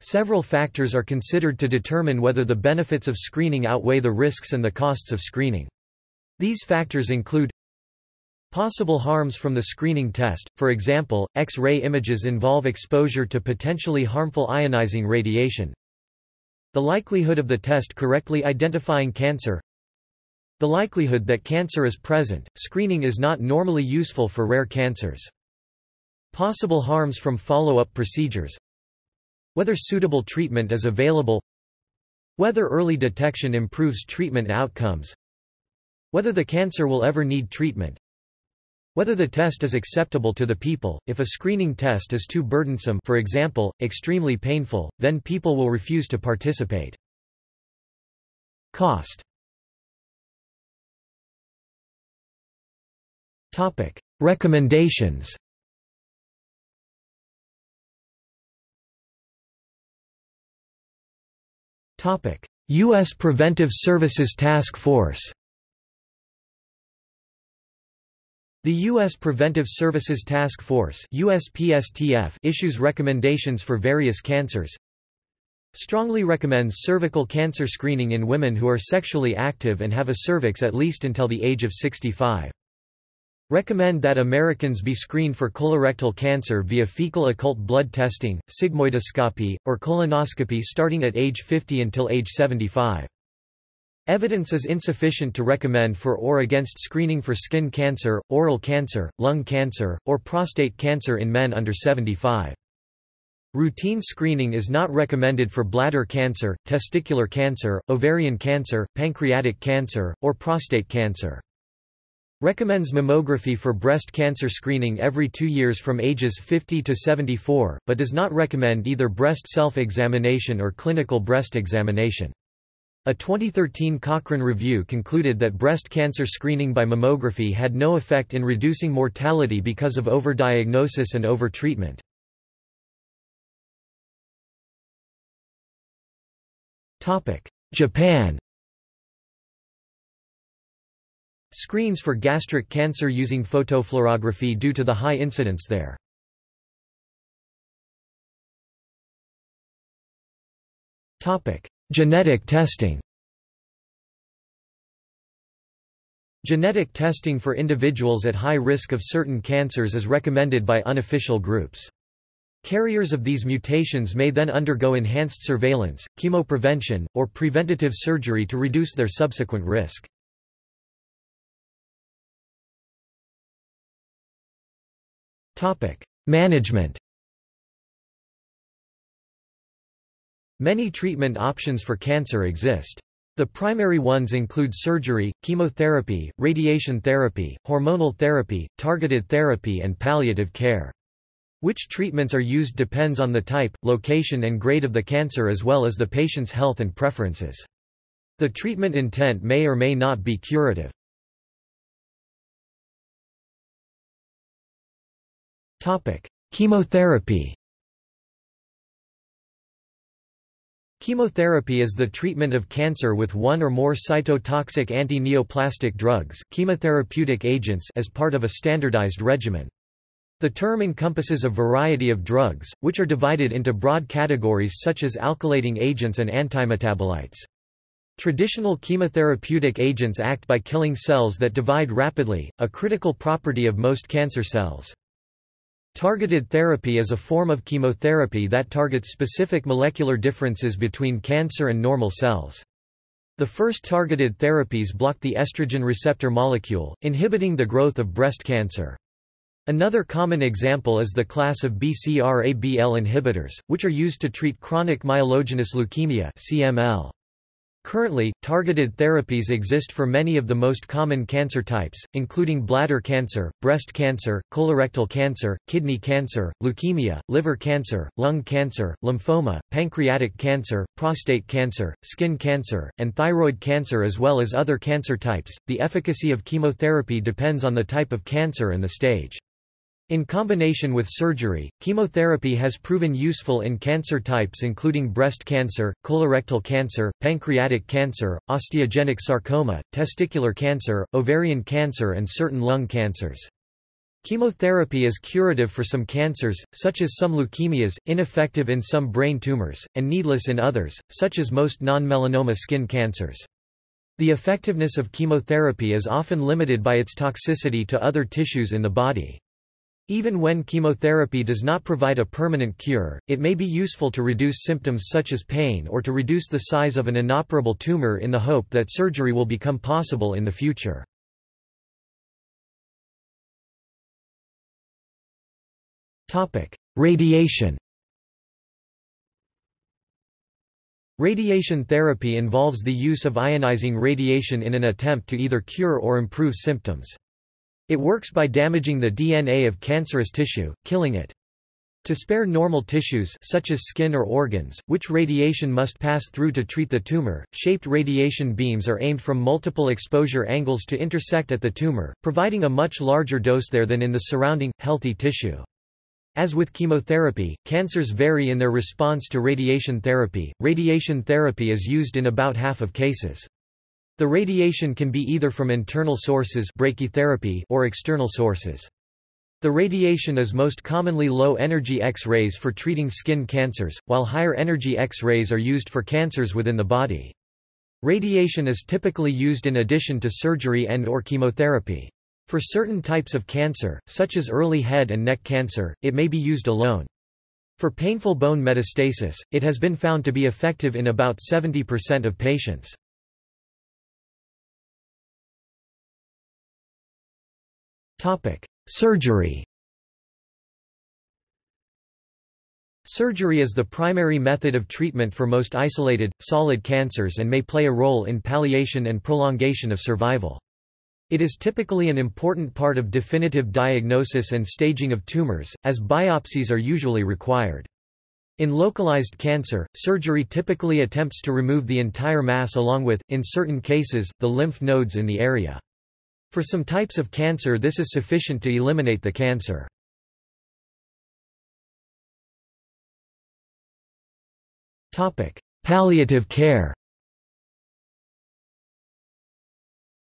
Several factors are considered to determine whether the benefits of screening outweigh the risks and the costs of screening. These factors include Possible harms from the screening test, for example, X-ray images involve exposure to potentially harmful ionizing radiation. The likelihood of the test correctly identifying cancer the likelihood that cancer is present, screening is not normally useful for rare cancers. Possible harms from follow-up procedures. Whether suitable treatment is available. Whether early detection improves treatment outcomes. Whether the cancer will ever need treatment. Whether the test is acceptable to the people, if a screening test is too burdensome for example, extremely painful, then people will refuse to participate. Cost Topic: Recommendations. Topic: US Preventive Services Task Force. The U.S. Preventive Services Task Force USPSTF issues recommendations for various cancers. Strongly recommends cervical cancer screening in women who are sexually active and have a cervix at least until the age of 65. Recommend that Americans be screened for colorectal cancer via fecal occult blood testing, sigmoidoscopy, or colonoscopy starting at age 50 until age 75. Evidence is insufficient to recommend for or against screening for skin cancer, oral cancer, lung cancer, or prostate cancer in men under 75. Routine screening is not recommended for bladder cancer, testicular cancer, ovarian cancer, pancreatic cancer, or prostate cancer. Recommends mammography for breast cancer screening every two years from ages 50 to 74, but does not recommend either breast self-examination or clinical breast examination. A 2013 Cochrane review concluded that breast cancer screening by mammography had no effect in reducing mortality because of overdiagnosis and overtreatment. Japan Screens for gastric cancer using photofluorography due to the high incidence there. Genetic testing Genetic testing for individuals at high risk of certain cancers is recommended by unofficial groups. Carriers of these mutations may then undergo enhanced surveillance, chemoprevention, or preventative surgery to reduce their subsequent risk. Management Many treatment options for cancer exist. The primary ones include surgery, chemotherapy, radiation therapy, hormonal therapy, targeted therapy and palliative care. Which treatments are used depends on the type, location and grade of the cancer as well as the patient's health and preferences. The treatment intent may or may not be curative. Chemotherapy Chemotherapy is the treatment of cancer with one or more cytotoxic anti-neoplastic drugs chemotherapeutic agents as part of a standardized regimen. The term encompasses a variety of drugs, which are divided into broad categories such as alkylating agents and antimetabolites. Traditional chemotherapeutic agents act by killing cells that divide rapidly, a critical property of most cancer cells. Targeted therapy is a form of chemotherapy that targets specific molecular differences between cancer and normal cells. The first targeted therapies block the estrogen receptor molecule, inhibiting the growth of breast cancer. Another common example is the class of BCR-ABL inhibitors, which are used to treat chronic myelogenous leukemia CML. Currently, targeted therapies exist for many of the most common cancer types, including bladder cancer, breast cancer, colorectal cancer, kidney cancer, leukemia, liver cancer, lung cancer, lymphoma, pancreatic cancer, prostate cancer, skin cancer, and thyroid cancer as well as other cancer types. The efficacy of chemotherapy depends on the type of cancer and the stage. In combination with surgery, chemotherapy has proven useful in cancer types including breast cancer, colorectal cancer, pancreatic cancer, osteogenic sarcoma, testicular cancer, ovarian cancer and certain lung cancers. Chemotherapy is curative for some cancers, such as some leukemias, ineffective in some brain tumors, and needless in others, such as most non-melanoma skin cancers. The effectiveness of chemotherapy is often limited by its toxicity to other tissues in the body. Even when chemotherapy does not provide a permanent cure, it may be useful to reduce symptoms such as pain or to reduce the size of an inoperable tumor in the hope that surgery will become possible in the future. Radiation Radiation therapy involves the use of ionizing radiation in an attempt to either cure or improve symptoms. It works by damaging the DNA of cancerous tissue, killing it. To spare normal tissues such as skin or organs, which radiation must pass through to treat the tumor, shaped radiation beams are aimed from multiple exposure angles to intersect at the tumor, providing a much larger dose there than in the surrounding, healthy tissue. As with chemotherapy, cancers vary in their response to radiation therapy. Radiation therapy is used in about half of cases. The radiation can be either from internal sources brachytherapy or external sources. The radiation is most commonly low-energy X-rays for treating skin cancers, while higher-energy X-rays are used for cancers within the body. Radiation is typically used in addition to surgery and or chemotherapy. For certain types of cancer, such as early head and neck cancer, it may be used alone. For painful bone metastasis, it has been found to be effective in about 70% of patients. Surgery Surgery is the primary method of treatment for most isolated, solid cancers and may play a role in palliation and prolongation of survival. It is typically an important part of definitive diagnosis and staging of tumors, as biopsies are usually required. In localized cancer, surgery typically attempts to remove the entire mass along with, in certain cases, the lymph nodes in the area. For some types of cancer this is sufficient to eliminate the cancer. Palliative care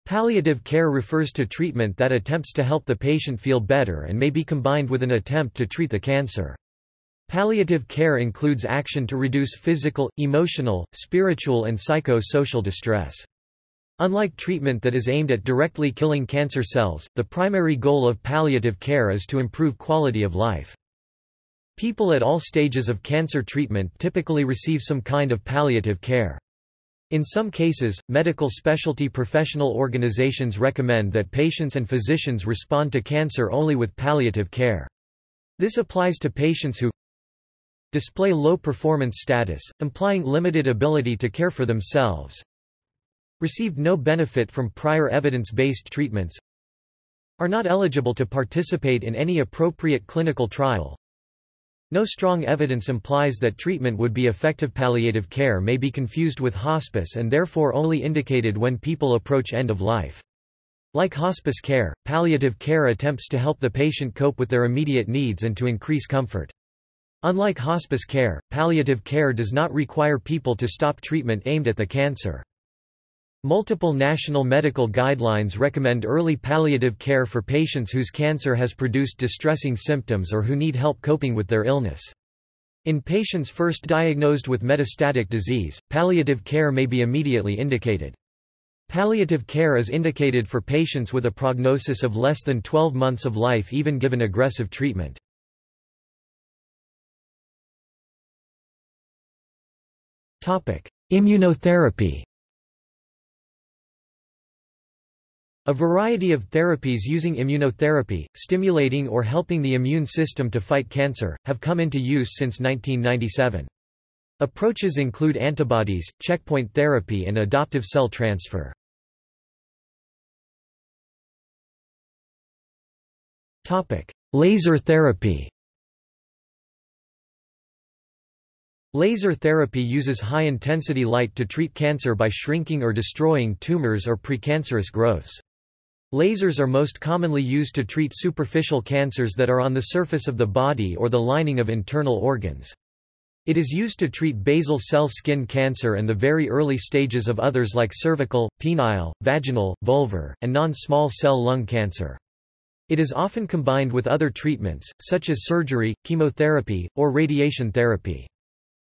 Palliative care refers to treatment that attempts to help the patient feel better and may be combined with an attempt to treat the cancer. Palliative care includes action to reduce physical, emotional, spiritual and psycho-social distress. Unlike treatment that is aimed at directly killing cancer cells, the primary goal of palliative care is to improve quality of life. People at all stages of cancer treatment typically receive some kind of palliative care. In some cases, medical specialty professional organizations recommend that patients and physicians respond to cancer only with palliative care. This applies to patients who display low performance status, implying limited ability to care for themselves, received no benefit from prior evidence-based treatments are not eligible to participate in any appropriate clinical trial. No strong evidence implies that treatment would be effective. Palliative care may be confused with hospice and therefore only indicated when people approach end of life. Like hospice care, palliative care attempts to help the patient cope with their immediate needs and to increase comfort. Unlike hospice care, palliative care does not require people to stop treatment aimed at the cancer. Multiple national medical guidelines recommend early palliative care for patients whose cancer has produced distressing symptoms or who need help coping with their illness. In patients first diagnosed with metastatic disease, palliative care may be immediately indicated. Palliative care is indicated for patients with a prognosis of less than 12 months of life even given aggressive treatment. Immunotherapy A variety of therapies using immunotherapy, stimulating or helping the immune system to fight cancer, have come into use since 1997. Approaches include antibodies, checkpoint therapy and adoptive cell transfer. Laser therapy Laser therapy uses high-intensity light to treat cancer by shrinking or destroying tumors or precancerous growths. Lasers are most commonly used to treat superficial cancers that are on the surface of the body or the lining of internal organs. It is used to treat basal cell skin cancer and the very early stages of others like cervical, penile, vaginal, vulvar, and non-small cell lung cancer. It is often combined with other treatments, such as surgery, chemotherapy, or radiation therapy.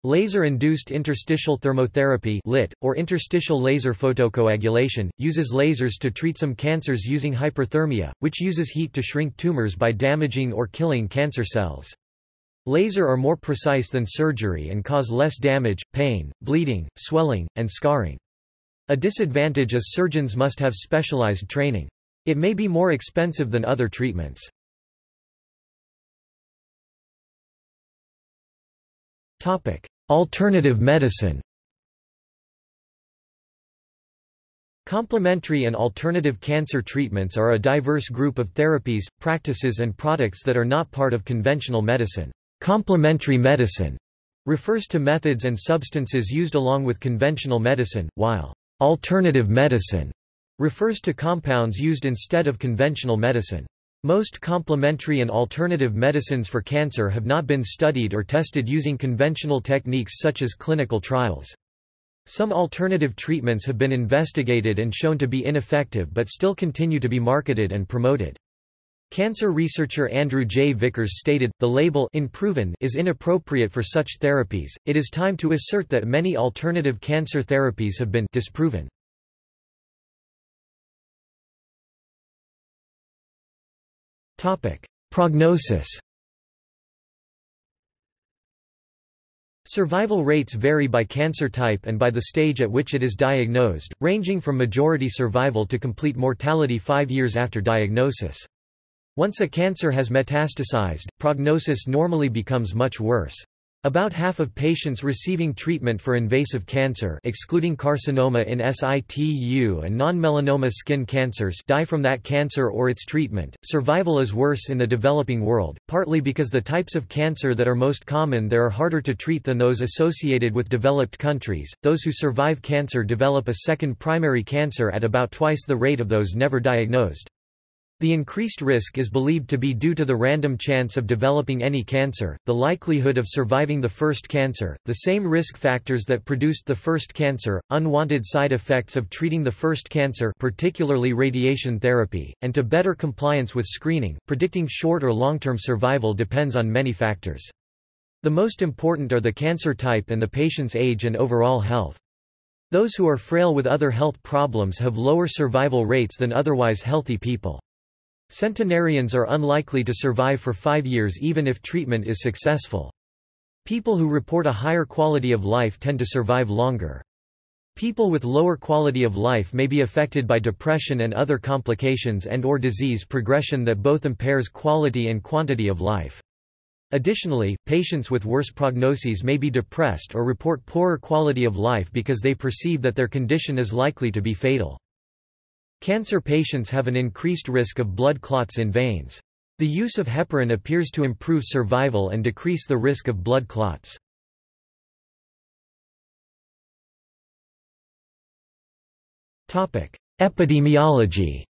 Laser-induced interstitial thermotherapy LIT, or interstitial laser photocoagulation, uses lasers to treat some cancers using hyperthermia, which uses heat to shrink tumors by damaging or killing cancer cells. Laser are more precise than surgery and cause less damage, pain, bleeding, swelling, and scarring. A disadvantage is surgeons must have specialized training. It may be more expensive than other treatments. Alternative medicine Complementary and alternative cancer treatments are a diverse group of therapies, practices and products that are not part of conventional medicine. Complementary medicine refers to methods and substances used along with conventional medicine, while alternative medicine refers to compounds used instead of conventional medicine. Most complementary and alternative medicines for cancer have not been studied or tested using conventional techniques such as clinical trials. Some alternative treatments have been investigated and shown to be ineffective but still continue to be marketed and promoted. Cancer researcher Andrew J. Vickers stated, the label «unproven» is inappropriate for such therapies, it is time to assert that many alternative cancer therapies have been disproven. Prognosis Survival rates vary by cancer type and by the stage at which it is diagnosed, ranging from majority survival to complete mortality five years after diagnosis. Once a cancer has metastasized, prognosis normally becomes much worse. About half of patients receiving treatment for invasive cancer excluding carcinoma in situ and non-melanoma skin cancers die from that cancer or its treatment. Survival is worse in the developing world, partly because the types of cancer that are most common there are harder to treat than those associated with developed countries. Those who survive cancer develop a second primary cancer at about twice the rate of those never diagnosed. The increased risk is believed to be due to the random chance of developing any cancer, the likelihood of surviving the first cancer, the same risk factors that produced the first cancer, unwanted side effects of treating the first cancer particularly radiation therapy, and to better compliance with screening. Predicting short or long-term survival depends on many factors. The most important are the cancer type and the patient's age and overall health. Those who are frail with other health problems have lower survival rates than otherwise healthy people. Centenarians are unlikely to survive for five years even if treatment is successful. People who report a higher quality of life tend to survive longer. People with lower quality of life may be affected by depression and other complications and or disease progression that both impairs quality and quantity of life. Additionally, patients with worse prognoses may be depressed or report poorer quality of life because they perceive that their condition is likely to be fatal. Cancer patients have an increased risk of blood clots in veins. The use of heparin appears to improve survival and decrease the risk of blood clots. Epidemiology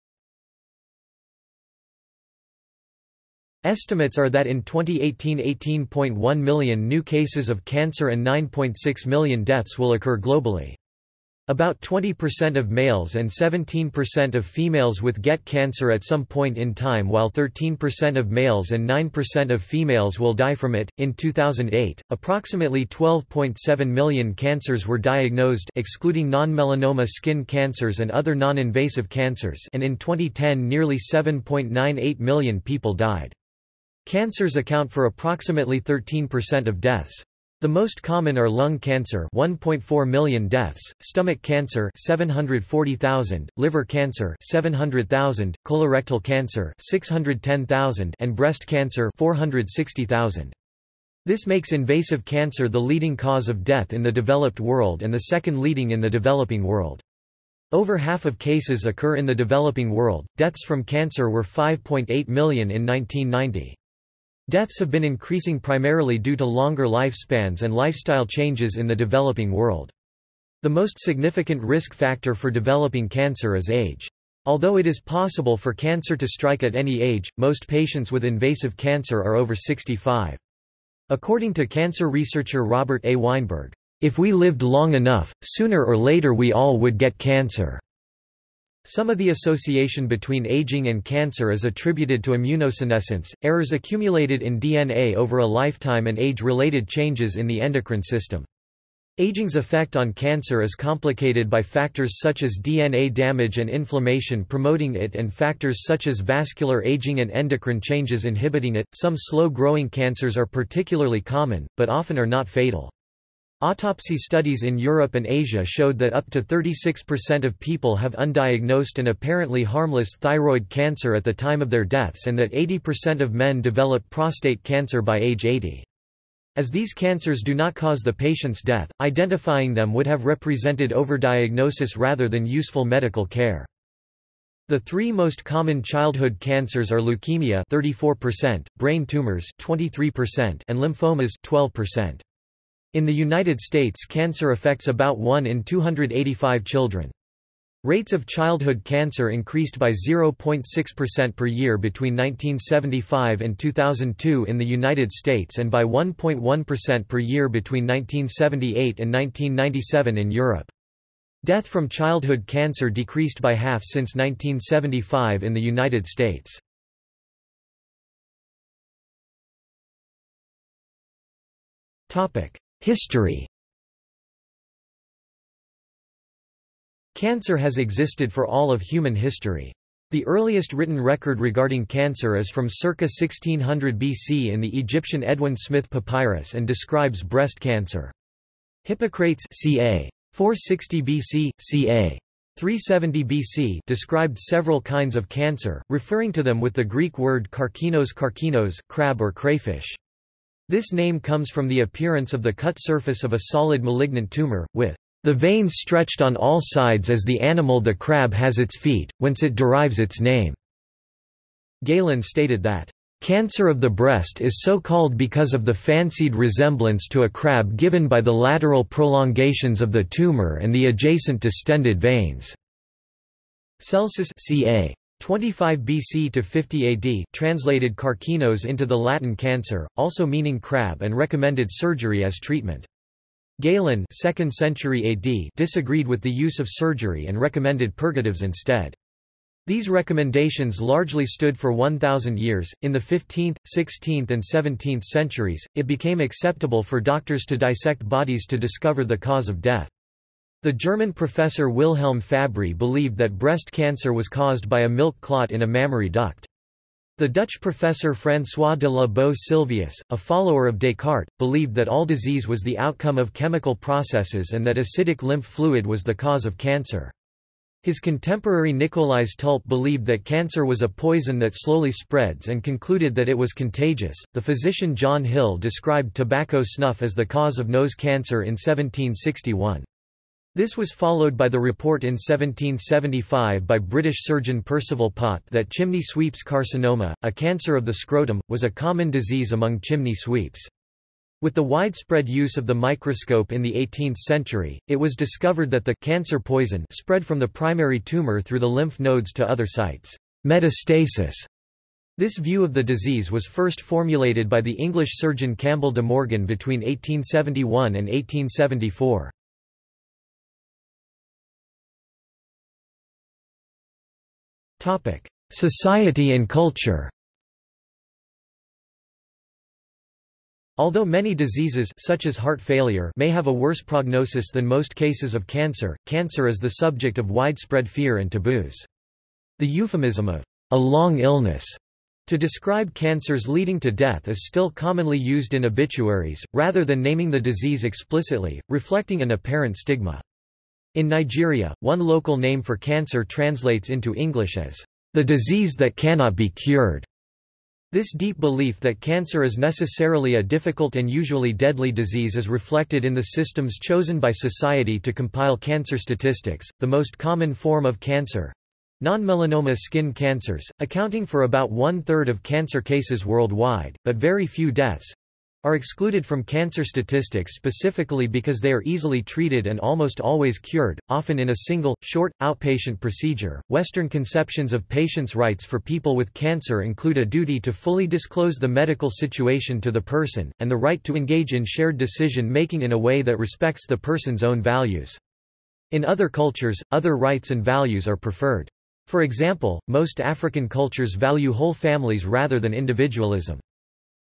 Estimates are that in 2018 18.1 million new cases of cancer and 9.6 million deaths will occur globally. About 20% of males and 17% of females with get cancer at some point in time, while 13% of males and 9% of females will die from it. In 2008, approximately 12.7 million cancers were diagnosed, excluding non-melanoma skin cancers and other non-invasive cancers, and in 2010 nearly 7.98 million people died. Cancers account for approximately 13% of deaths. The most common are lung cancer 1.4 million deaths, stomach cancer 740,000, liver cancer 700,000, colorectal cancer 610,000 and breast cancer 460,000. This makes invasive cancer the leading cause of death in the developed world and the second leading in the developing world. Over half of cases occur in the developing world. Deaths from cancer were 5.8 million in 1990. Deaths have been increasing primarily due to longer lifespans and lifestyle changes in the developing world. The most significant risk factor for developing cancer is age. Although it is possible for cancer to strike at any age, most patients with invasive cancer are over 65. According to cancer researcher Robert A. Weinberg, if we lived long enough, sooner or later we all would get cancer. Some of the association between aging and cancer is attributed to immunosenescence, errors accumulated in DNA over a lifetime and age-related changes in the endocrine system. Aging's effect on cancer is complicated by factors such as DNA damage and inflammation promoting it and factors such as vascular aging and endocrine changes inhibiting it. Some slow-growing cancers are particularly common, but often are not fatal. Autopsy studies in Europe and Asia showed that up to 36% of people have undiagnosed and apparently harmless thyroid cancer at the time of their deaths and that 80% of men develop prostate cancer by age 80. As these cancers do not cause the patient's death, identifying them would have represented overdiagnosis rather than useful medical care. The three most common childhood cancers are leukemia 34%, brain tumors 23%, and lymphomas 12%. In the United States cancer affects about 1 in 285 children. Rates of childhood cancer increased by 0.6% per year between 1975 and 2002 in the United States and by 1.1% per year between 1978 and 1997 in Europe. Death from childhood cancer decreased by half since 1975 in the United States. History Cancer has existed for all of human history. The earliest written record regarding cancer is from circa 1600 BC in the Egyptian Edwin Smith Papyrus and describes breast cancer. Hippocrates ca. 460 BC, ca. 370 BC described several kinds of cancer, referring to them with the Greek word karkinos karkinos crab or crayfish. This name comes from the appearance of the cut surface of a solid malignant tumor, with the veins stretched on all sides as the animal the crab has its feet, whence it derives its name." Galen stated that, "...cancer of the breast is so called because of the fancied resemblance to a crab given by the lateral prolongations of the tumor and the adjacent distended veins." Celsus ca. 25 BC to 50 AD translated carcinos into the Latin cancer, also meaning crab and recommended surgery as treatment. Galen 2nd century AD disagreed with the use of surgery and recommended purgatives instead. These recommendations largely stood for 1,000 years. In the 15th, 16th, and 17th centuries, it became acceptable for doctors to dissect bodies to discover the cause of death. The German professor Wilhelm Fabry believed that breast cancer was caused by a milk clot in a mammary duct. The Dutch professor François de la Boe Sylvius, a follower of Descartes, believed that all disease was the outcome of chemical processes and that acidic lymph fluid was the cause of cancer. His contemporary Nicolaes Tulp believed that cancer was a poison that slowly spreads and concluded that it was contagious. The physician John Hill described tobacco snuff as the cause of nose cancer in 1761. This was followed by the report in 1775 by British surgeon Percival Pott that chimney sweeps carcinoma, a cancer of the scrotum, was a common disease among chimney sweeps. With the widespread use of the microscope in the 18th century, it was discovered that the cancer poison spread from the primary tumor through the lymph nodes to other sites. Metastasis. This view of the disease was first formulated by the English surgeon Campbell de Morgan between 1871 and 1874. Society and culture Although many diseases such as heart failure may have a worse prognosis than most cases of cancer, cancer is the subject of widespread fear and taboos. The euphemism of a long illness to describe cancers leading to death is still commonly used in obituaries, rather than naming the disease explicitly, reflecting an apparent stigma. In Nigeria, one local name for cancer translates into English as, the disease that cannot be cured. This deep belief that cancer is necessarily a difficult and usually deadly disease is reflected in the systems chosen by society to compile cancer statistics. The most common form of cancer non melanoma skin cancers, accounting for about one third of cancer cases worldwide, but very few deaths are excluded from cancer statistics specifically because they are easily treated and almost always cured, often in a single, short, outpatient procedure. Western conceptions of patients' rights for people with cancer include a duty to fully disclose the medical situation to the person, and the right to engage in shared decision making in a way that respects the person's own values. In other cultures, other rights and values are preferred. For example, most African cultures value whole families rather than individualism.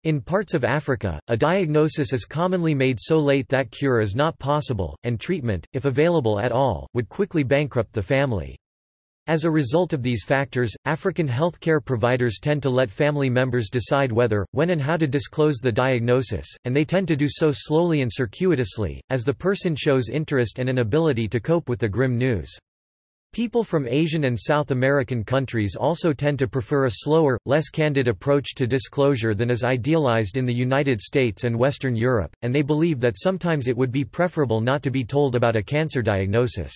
In parts of Africa, a diagnosis is commonly made so late that cure is not possible, and treatment, if available at all, would quickly bankrupt the family. As a result of these factors, African healthcare providers tend to let family members decide whether, when and how to disclose the diagnosis, and they tend to do so slowly and circuitously, as the person shows interest and an ability to cope with the grim news. People from Asian and South American countries also tend to prefer a slower, less candid approach to disclosure than is idealized in the United States and Western Europe, and they believe that sometimes it would be preferable not to be told about a cancer diagnosis.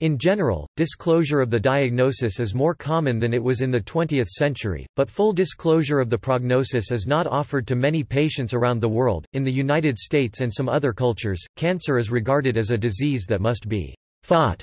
In general, disclosure of the diagnosis is more common than it was in the 20th century, but full disclosure of the prognosis is not offered to many patients around the world. In the United States and some other cultures, cancer is regarded as a disease that must be fought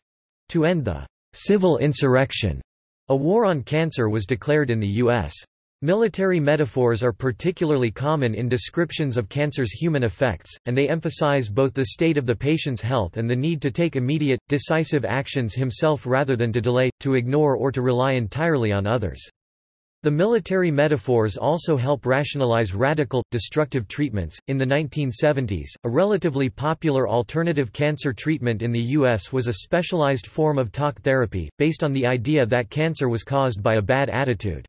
to end the civil insurrection, a war on cancer was declared in the U.S. Military metaphors are particularly common in descriptions of cancer's human effects, and they emphasize both the state of the patient's health and the need to take immediate, decisive actions himself rather than to delay, to ignore or to rely entirely on others. The military metaphors also help rationalize radical, destructive treatments. In the 1970s, a relatively popular alternative cancer treatment in the U.S. was a specialized form of talk therapy, based on the idea that cancer was caused by a bad attitude.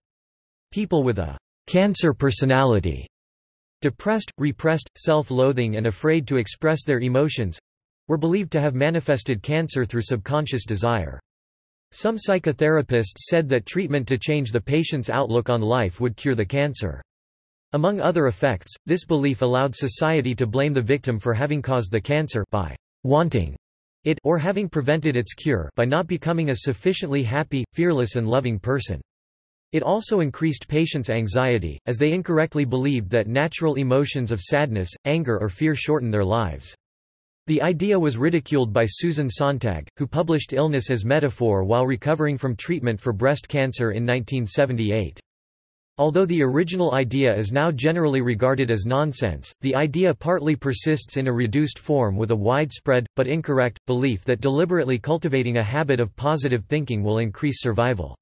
People with a cancer personality, depressed, repressed, self-loathing and afraid to express their emotions, were believed to have manifested cancer through subconscious desire. Some psychotherapists said that treatment to change the patient's outlook on life would cure the cancer. Among other effects, this belief allowed society to blame the victim for having caused the cancer by wanting it or having prevented its cure by not becoming a sufficiently happy, fearless and loving person. It also increased patients' anxiety, as they incorrectly believed that natural emotions of sadness, anger or fear shorten their lives. The idea was ridiculed by Susan Sontag, who published Illness as Metaphor while recovering from treatment for breast cancer in 1978. Although the original idea is now generally regarded as nonsense, the idea partly persists in a reduced form with a widespread, but incorrect, belief that deliberately cultivating a habit of positive thinking will increase survival.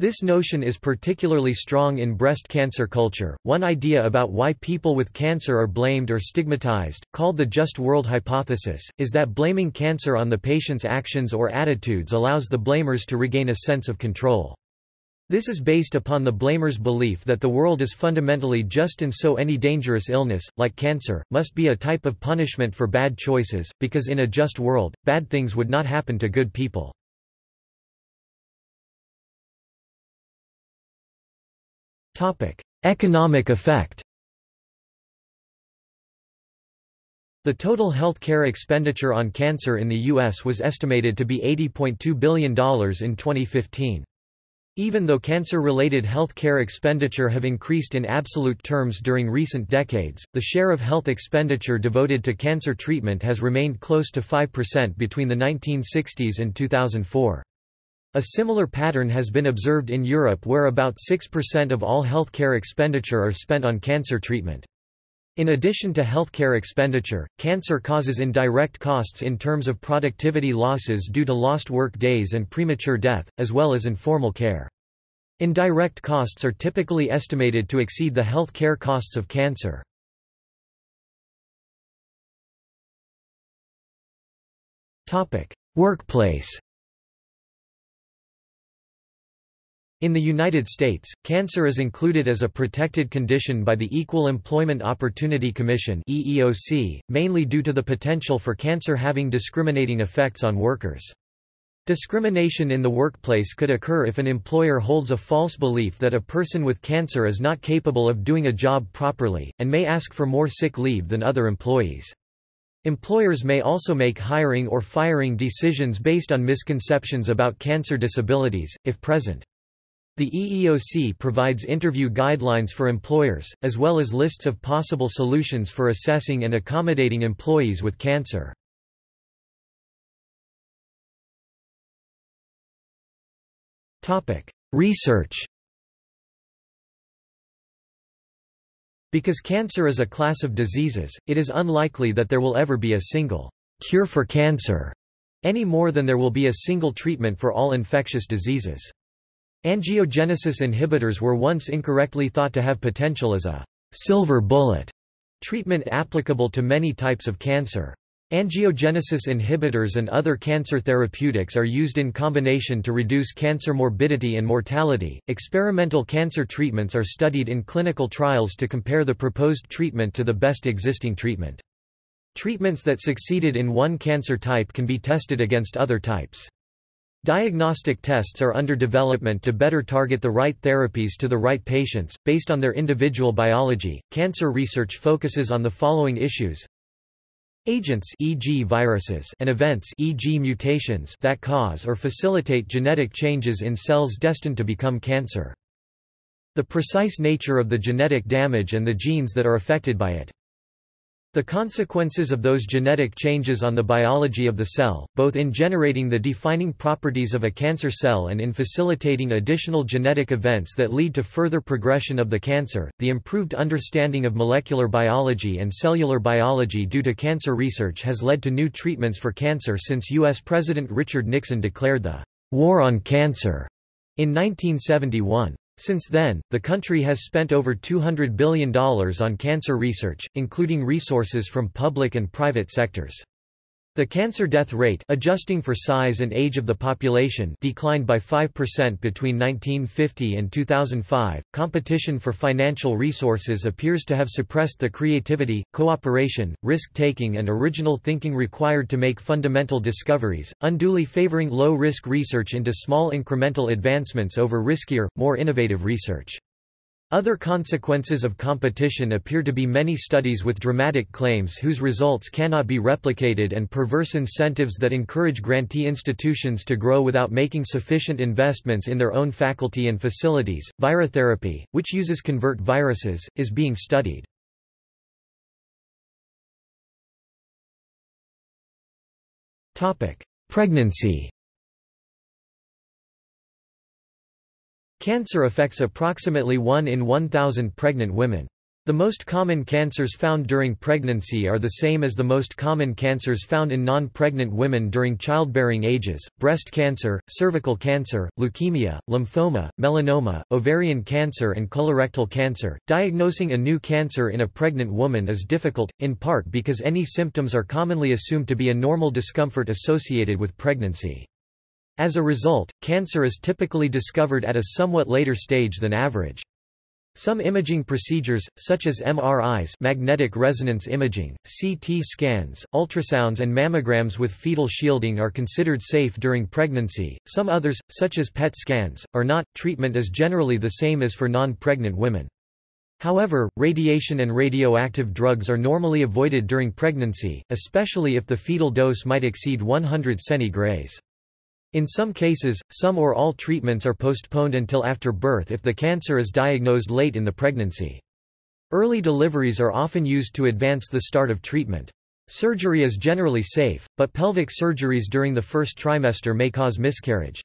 This notion is particularly strong in breast cancer culture. One idea about why people with cancer are blamed or stigmatized, called the just world hypothesis, is that blaming cancer on the patient's actions or attitudes allows the blamers to regain a sense of control. This is based upon the blamer's belief that the world is fundamentally just and so any dangerous illness, like cancer, must be a type of punishment for bad choices, because in a just world, bad things would not happen to good people. Topic: Economic effect. The total health care expenditure on cancer in the U.S. was estimated to be $80.2 billion in 2015. Even though cancer-related health care expenditure have increased in absolute terms during recent decades, the share of health expenditure devoted to cancer treatment has remained close to 5% between the 1960s and 2004. A similar pattern has been observed in Europe where about 6% of all healthcare expenditure are spent on cancer treatment. In addition to healthcare expenditure, cancer causes indirect costs in terms of productivity losses due to lost work days and premature death, as well as informal care. Indirect costs are typically estimated to exceed the health care costs of cancer. Workplace In the United States, cancer is included as a protected condition by the Equal Employment Opportunity Commission EEOC, mainly due to the potential for cancer having discriminating effects on workers. Discrimination in the workplace could occur if an employer holds a false belief that a person with cancer is not capable of doing a job properly, and may ask for more sick leave than other employees. Employers may also make hiring or firing decisions based on misconceptions about cancer disabilities, if present. The EEOC provides interview guidelines for employers, as well as lists of possible solutions for assessing and accommodating employees with cancer. Research Because cancer is a class of diseases, it is unlikely that there will ever be a single cure for cancer, any more than there will be a single treatment for all infectious diseases. Angiogenesis inhibitors were once incorrectly thought to have potential as a silver bullet treatment applicable to many types of cancer. Angiogenesis inhibitors and other cancer therapeutics are used in combination to reduce cancer morbidity and mortality. Experimental cancer treatments are studied in clinical trials to compare the proposed treatment to the best existing treatment. Treatments that succeeded in one cancer type can be tested against other types. Diagnostic tests are under development to better target the right therapies to the right patients, based on their individual biology. Cancer research focuses on the following issues Agents e.g. viruses and events e.g. mutations that cause or facilitate genetic changes in cells destined to become cancer. The precise nature of the genetic damage and the genes that are affected by it. The consequences of those genetic changes on the biology of the cell, both in generating the defining properties of a cancer cell and in facilitating additional genetic events that lead to further progression of the cancer, the improved understanding of molecular biology and cellular biology due to cancer research has led to new treatments for cancer since U.S. President Richard Nixon declared the War on Cancer in 1971. Since then, the country has spent over $200 billion on cancer research, including resources from public and private sectors. The cancer death rate adjusting for size and age of the population declined by 5% between 1950 and 2005. Competition for financial resources appears to have suppressed the creativity, cooperation, risk-taking and original thinking required to make fundamental discoveries, unduly favoring low-risk research into small incremental advancements over riskier, more innovative research. Other consequences of competition appear to be many studies with dramatic claims whose results cannot be replicated and perverse incentives that encourage grantee institutions to grow without making sufficient investments in their own faculty and facilities. Virotherapy, which uses convert viruses, is being studied. Topic: Pregnancy Cancer affects approximately 1 in 1,000 pregnant women. The most common cancers found during pregnancy are the same as the most common cancers found in non-pregnant women during childbearing ages, breast cancer, cervical cancer, leukemia, lymphoma, melanoma, ovarian cancer and colorectal cancer. Diagnosing a new cancer in a pregnant woman is difficult, in part because any symptoms are commonly assumed to be a normal discomfort associated with pregnancy. As a result, cancer is typically discovered at a somewhat later stage than average. Some imaging procedures, such as MRIs magnetic resonance imaging, CT scans, ultrasounds and mammograms with fetal shielding are considered safe during pregnancy, some others, such as PET scans, are not. Treatment is generally the same as for non-pregnant women. However, radiation and radioactive drugs are normally avoided during pregnancy, especially if the fetal dose might exceed 100 centigrays. In some cases, some or all treatments are postponed until after birth if the cancer is diagnosed late in the pregnancy. Early deliveries are often used to advance the start of treatment. Surgery is generally safe, but pelvic surgeries during the first trimester may cause miscarriage.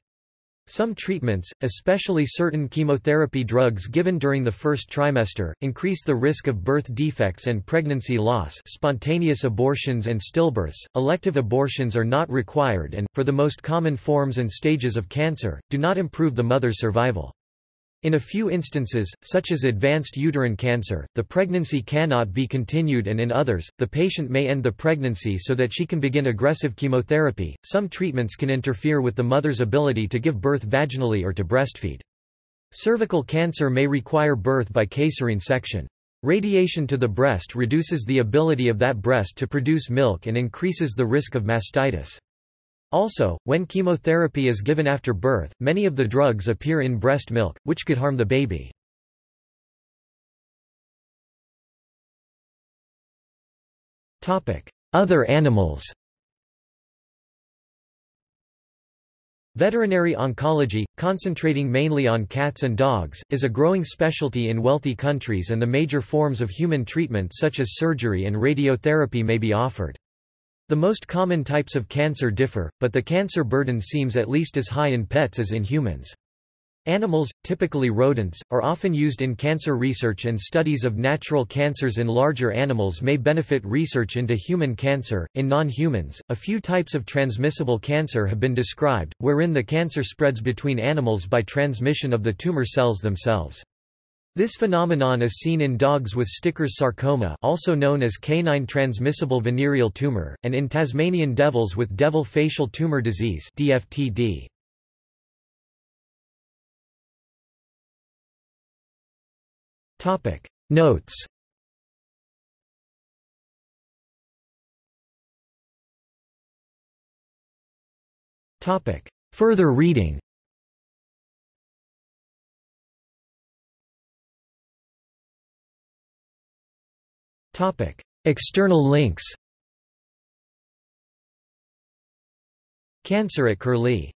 Some treatments, especially certain chemotherapy drugs given during the first trimester, increase the risk of birth defects and pregnancy loss spontaneous abortions and stillbirths. Elective abortions are not required and, for the most common forms and stages of cancer, do not improve the mother's survival. In a few instances, such as advanced uterine cancer, the pregnancy cannot be continued and in others, the patient may end the pregnancy so that she can begin aggressive chemotherapy. Some treatments can interfere with the mother's ability to give birth vaginally or to breastfeed. Cervical cancer may require birth by caesarean section. Radiation to the breast reduces the ability of that breast to produce milk and increases the risk of mastitis. Also, when chemotherapy is given after birth, many of the drugs appear in breast milk, which could harm the baby. Other animals Veterinary oncology, concentrating mainly on cats and dogs, is a growing specialty in wealthy countries and the major forms of human treatment such as surgery and radiotherapy may be offered. The most common types of cancer differ, but the cancer burden seems at least as high in pets as in humans. Animals, typically rodents, are often used in cancer research and studies of natural cancers in larger animals may benefit research into human cancer. In non-humans, a few types of transmissible cancer have been described, wherein the cancer spreads between animals by transmission of the tumor cells themselves. This phenomenon is seen in dogs with Sticker's sarcoma also known as canine transmissible venereal tumor, and in Tasmanian devils with devil facial tumor disease DFTD. Notes Further reading External links. Cancer at Curlie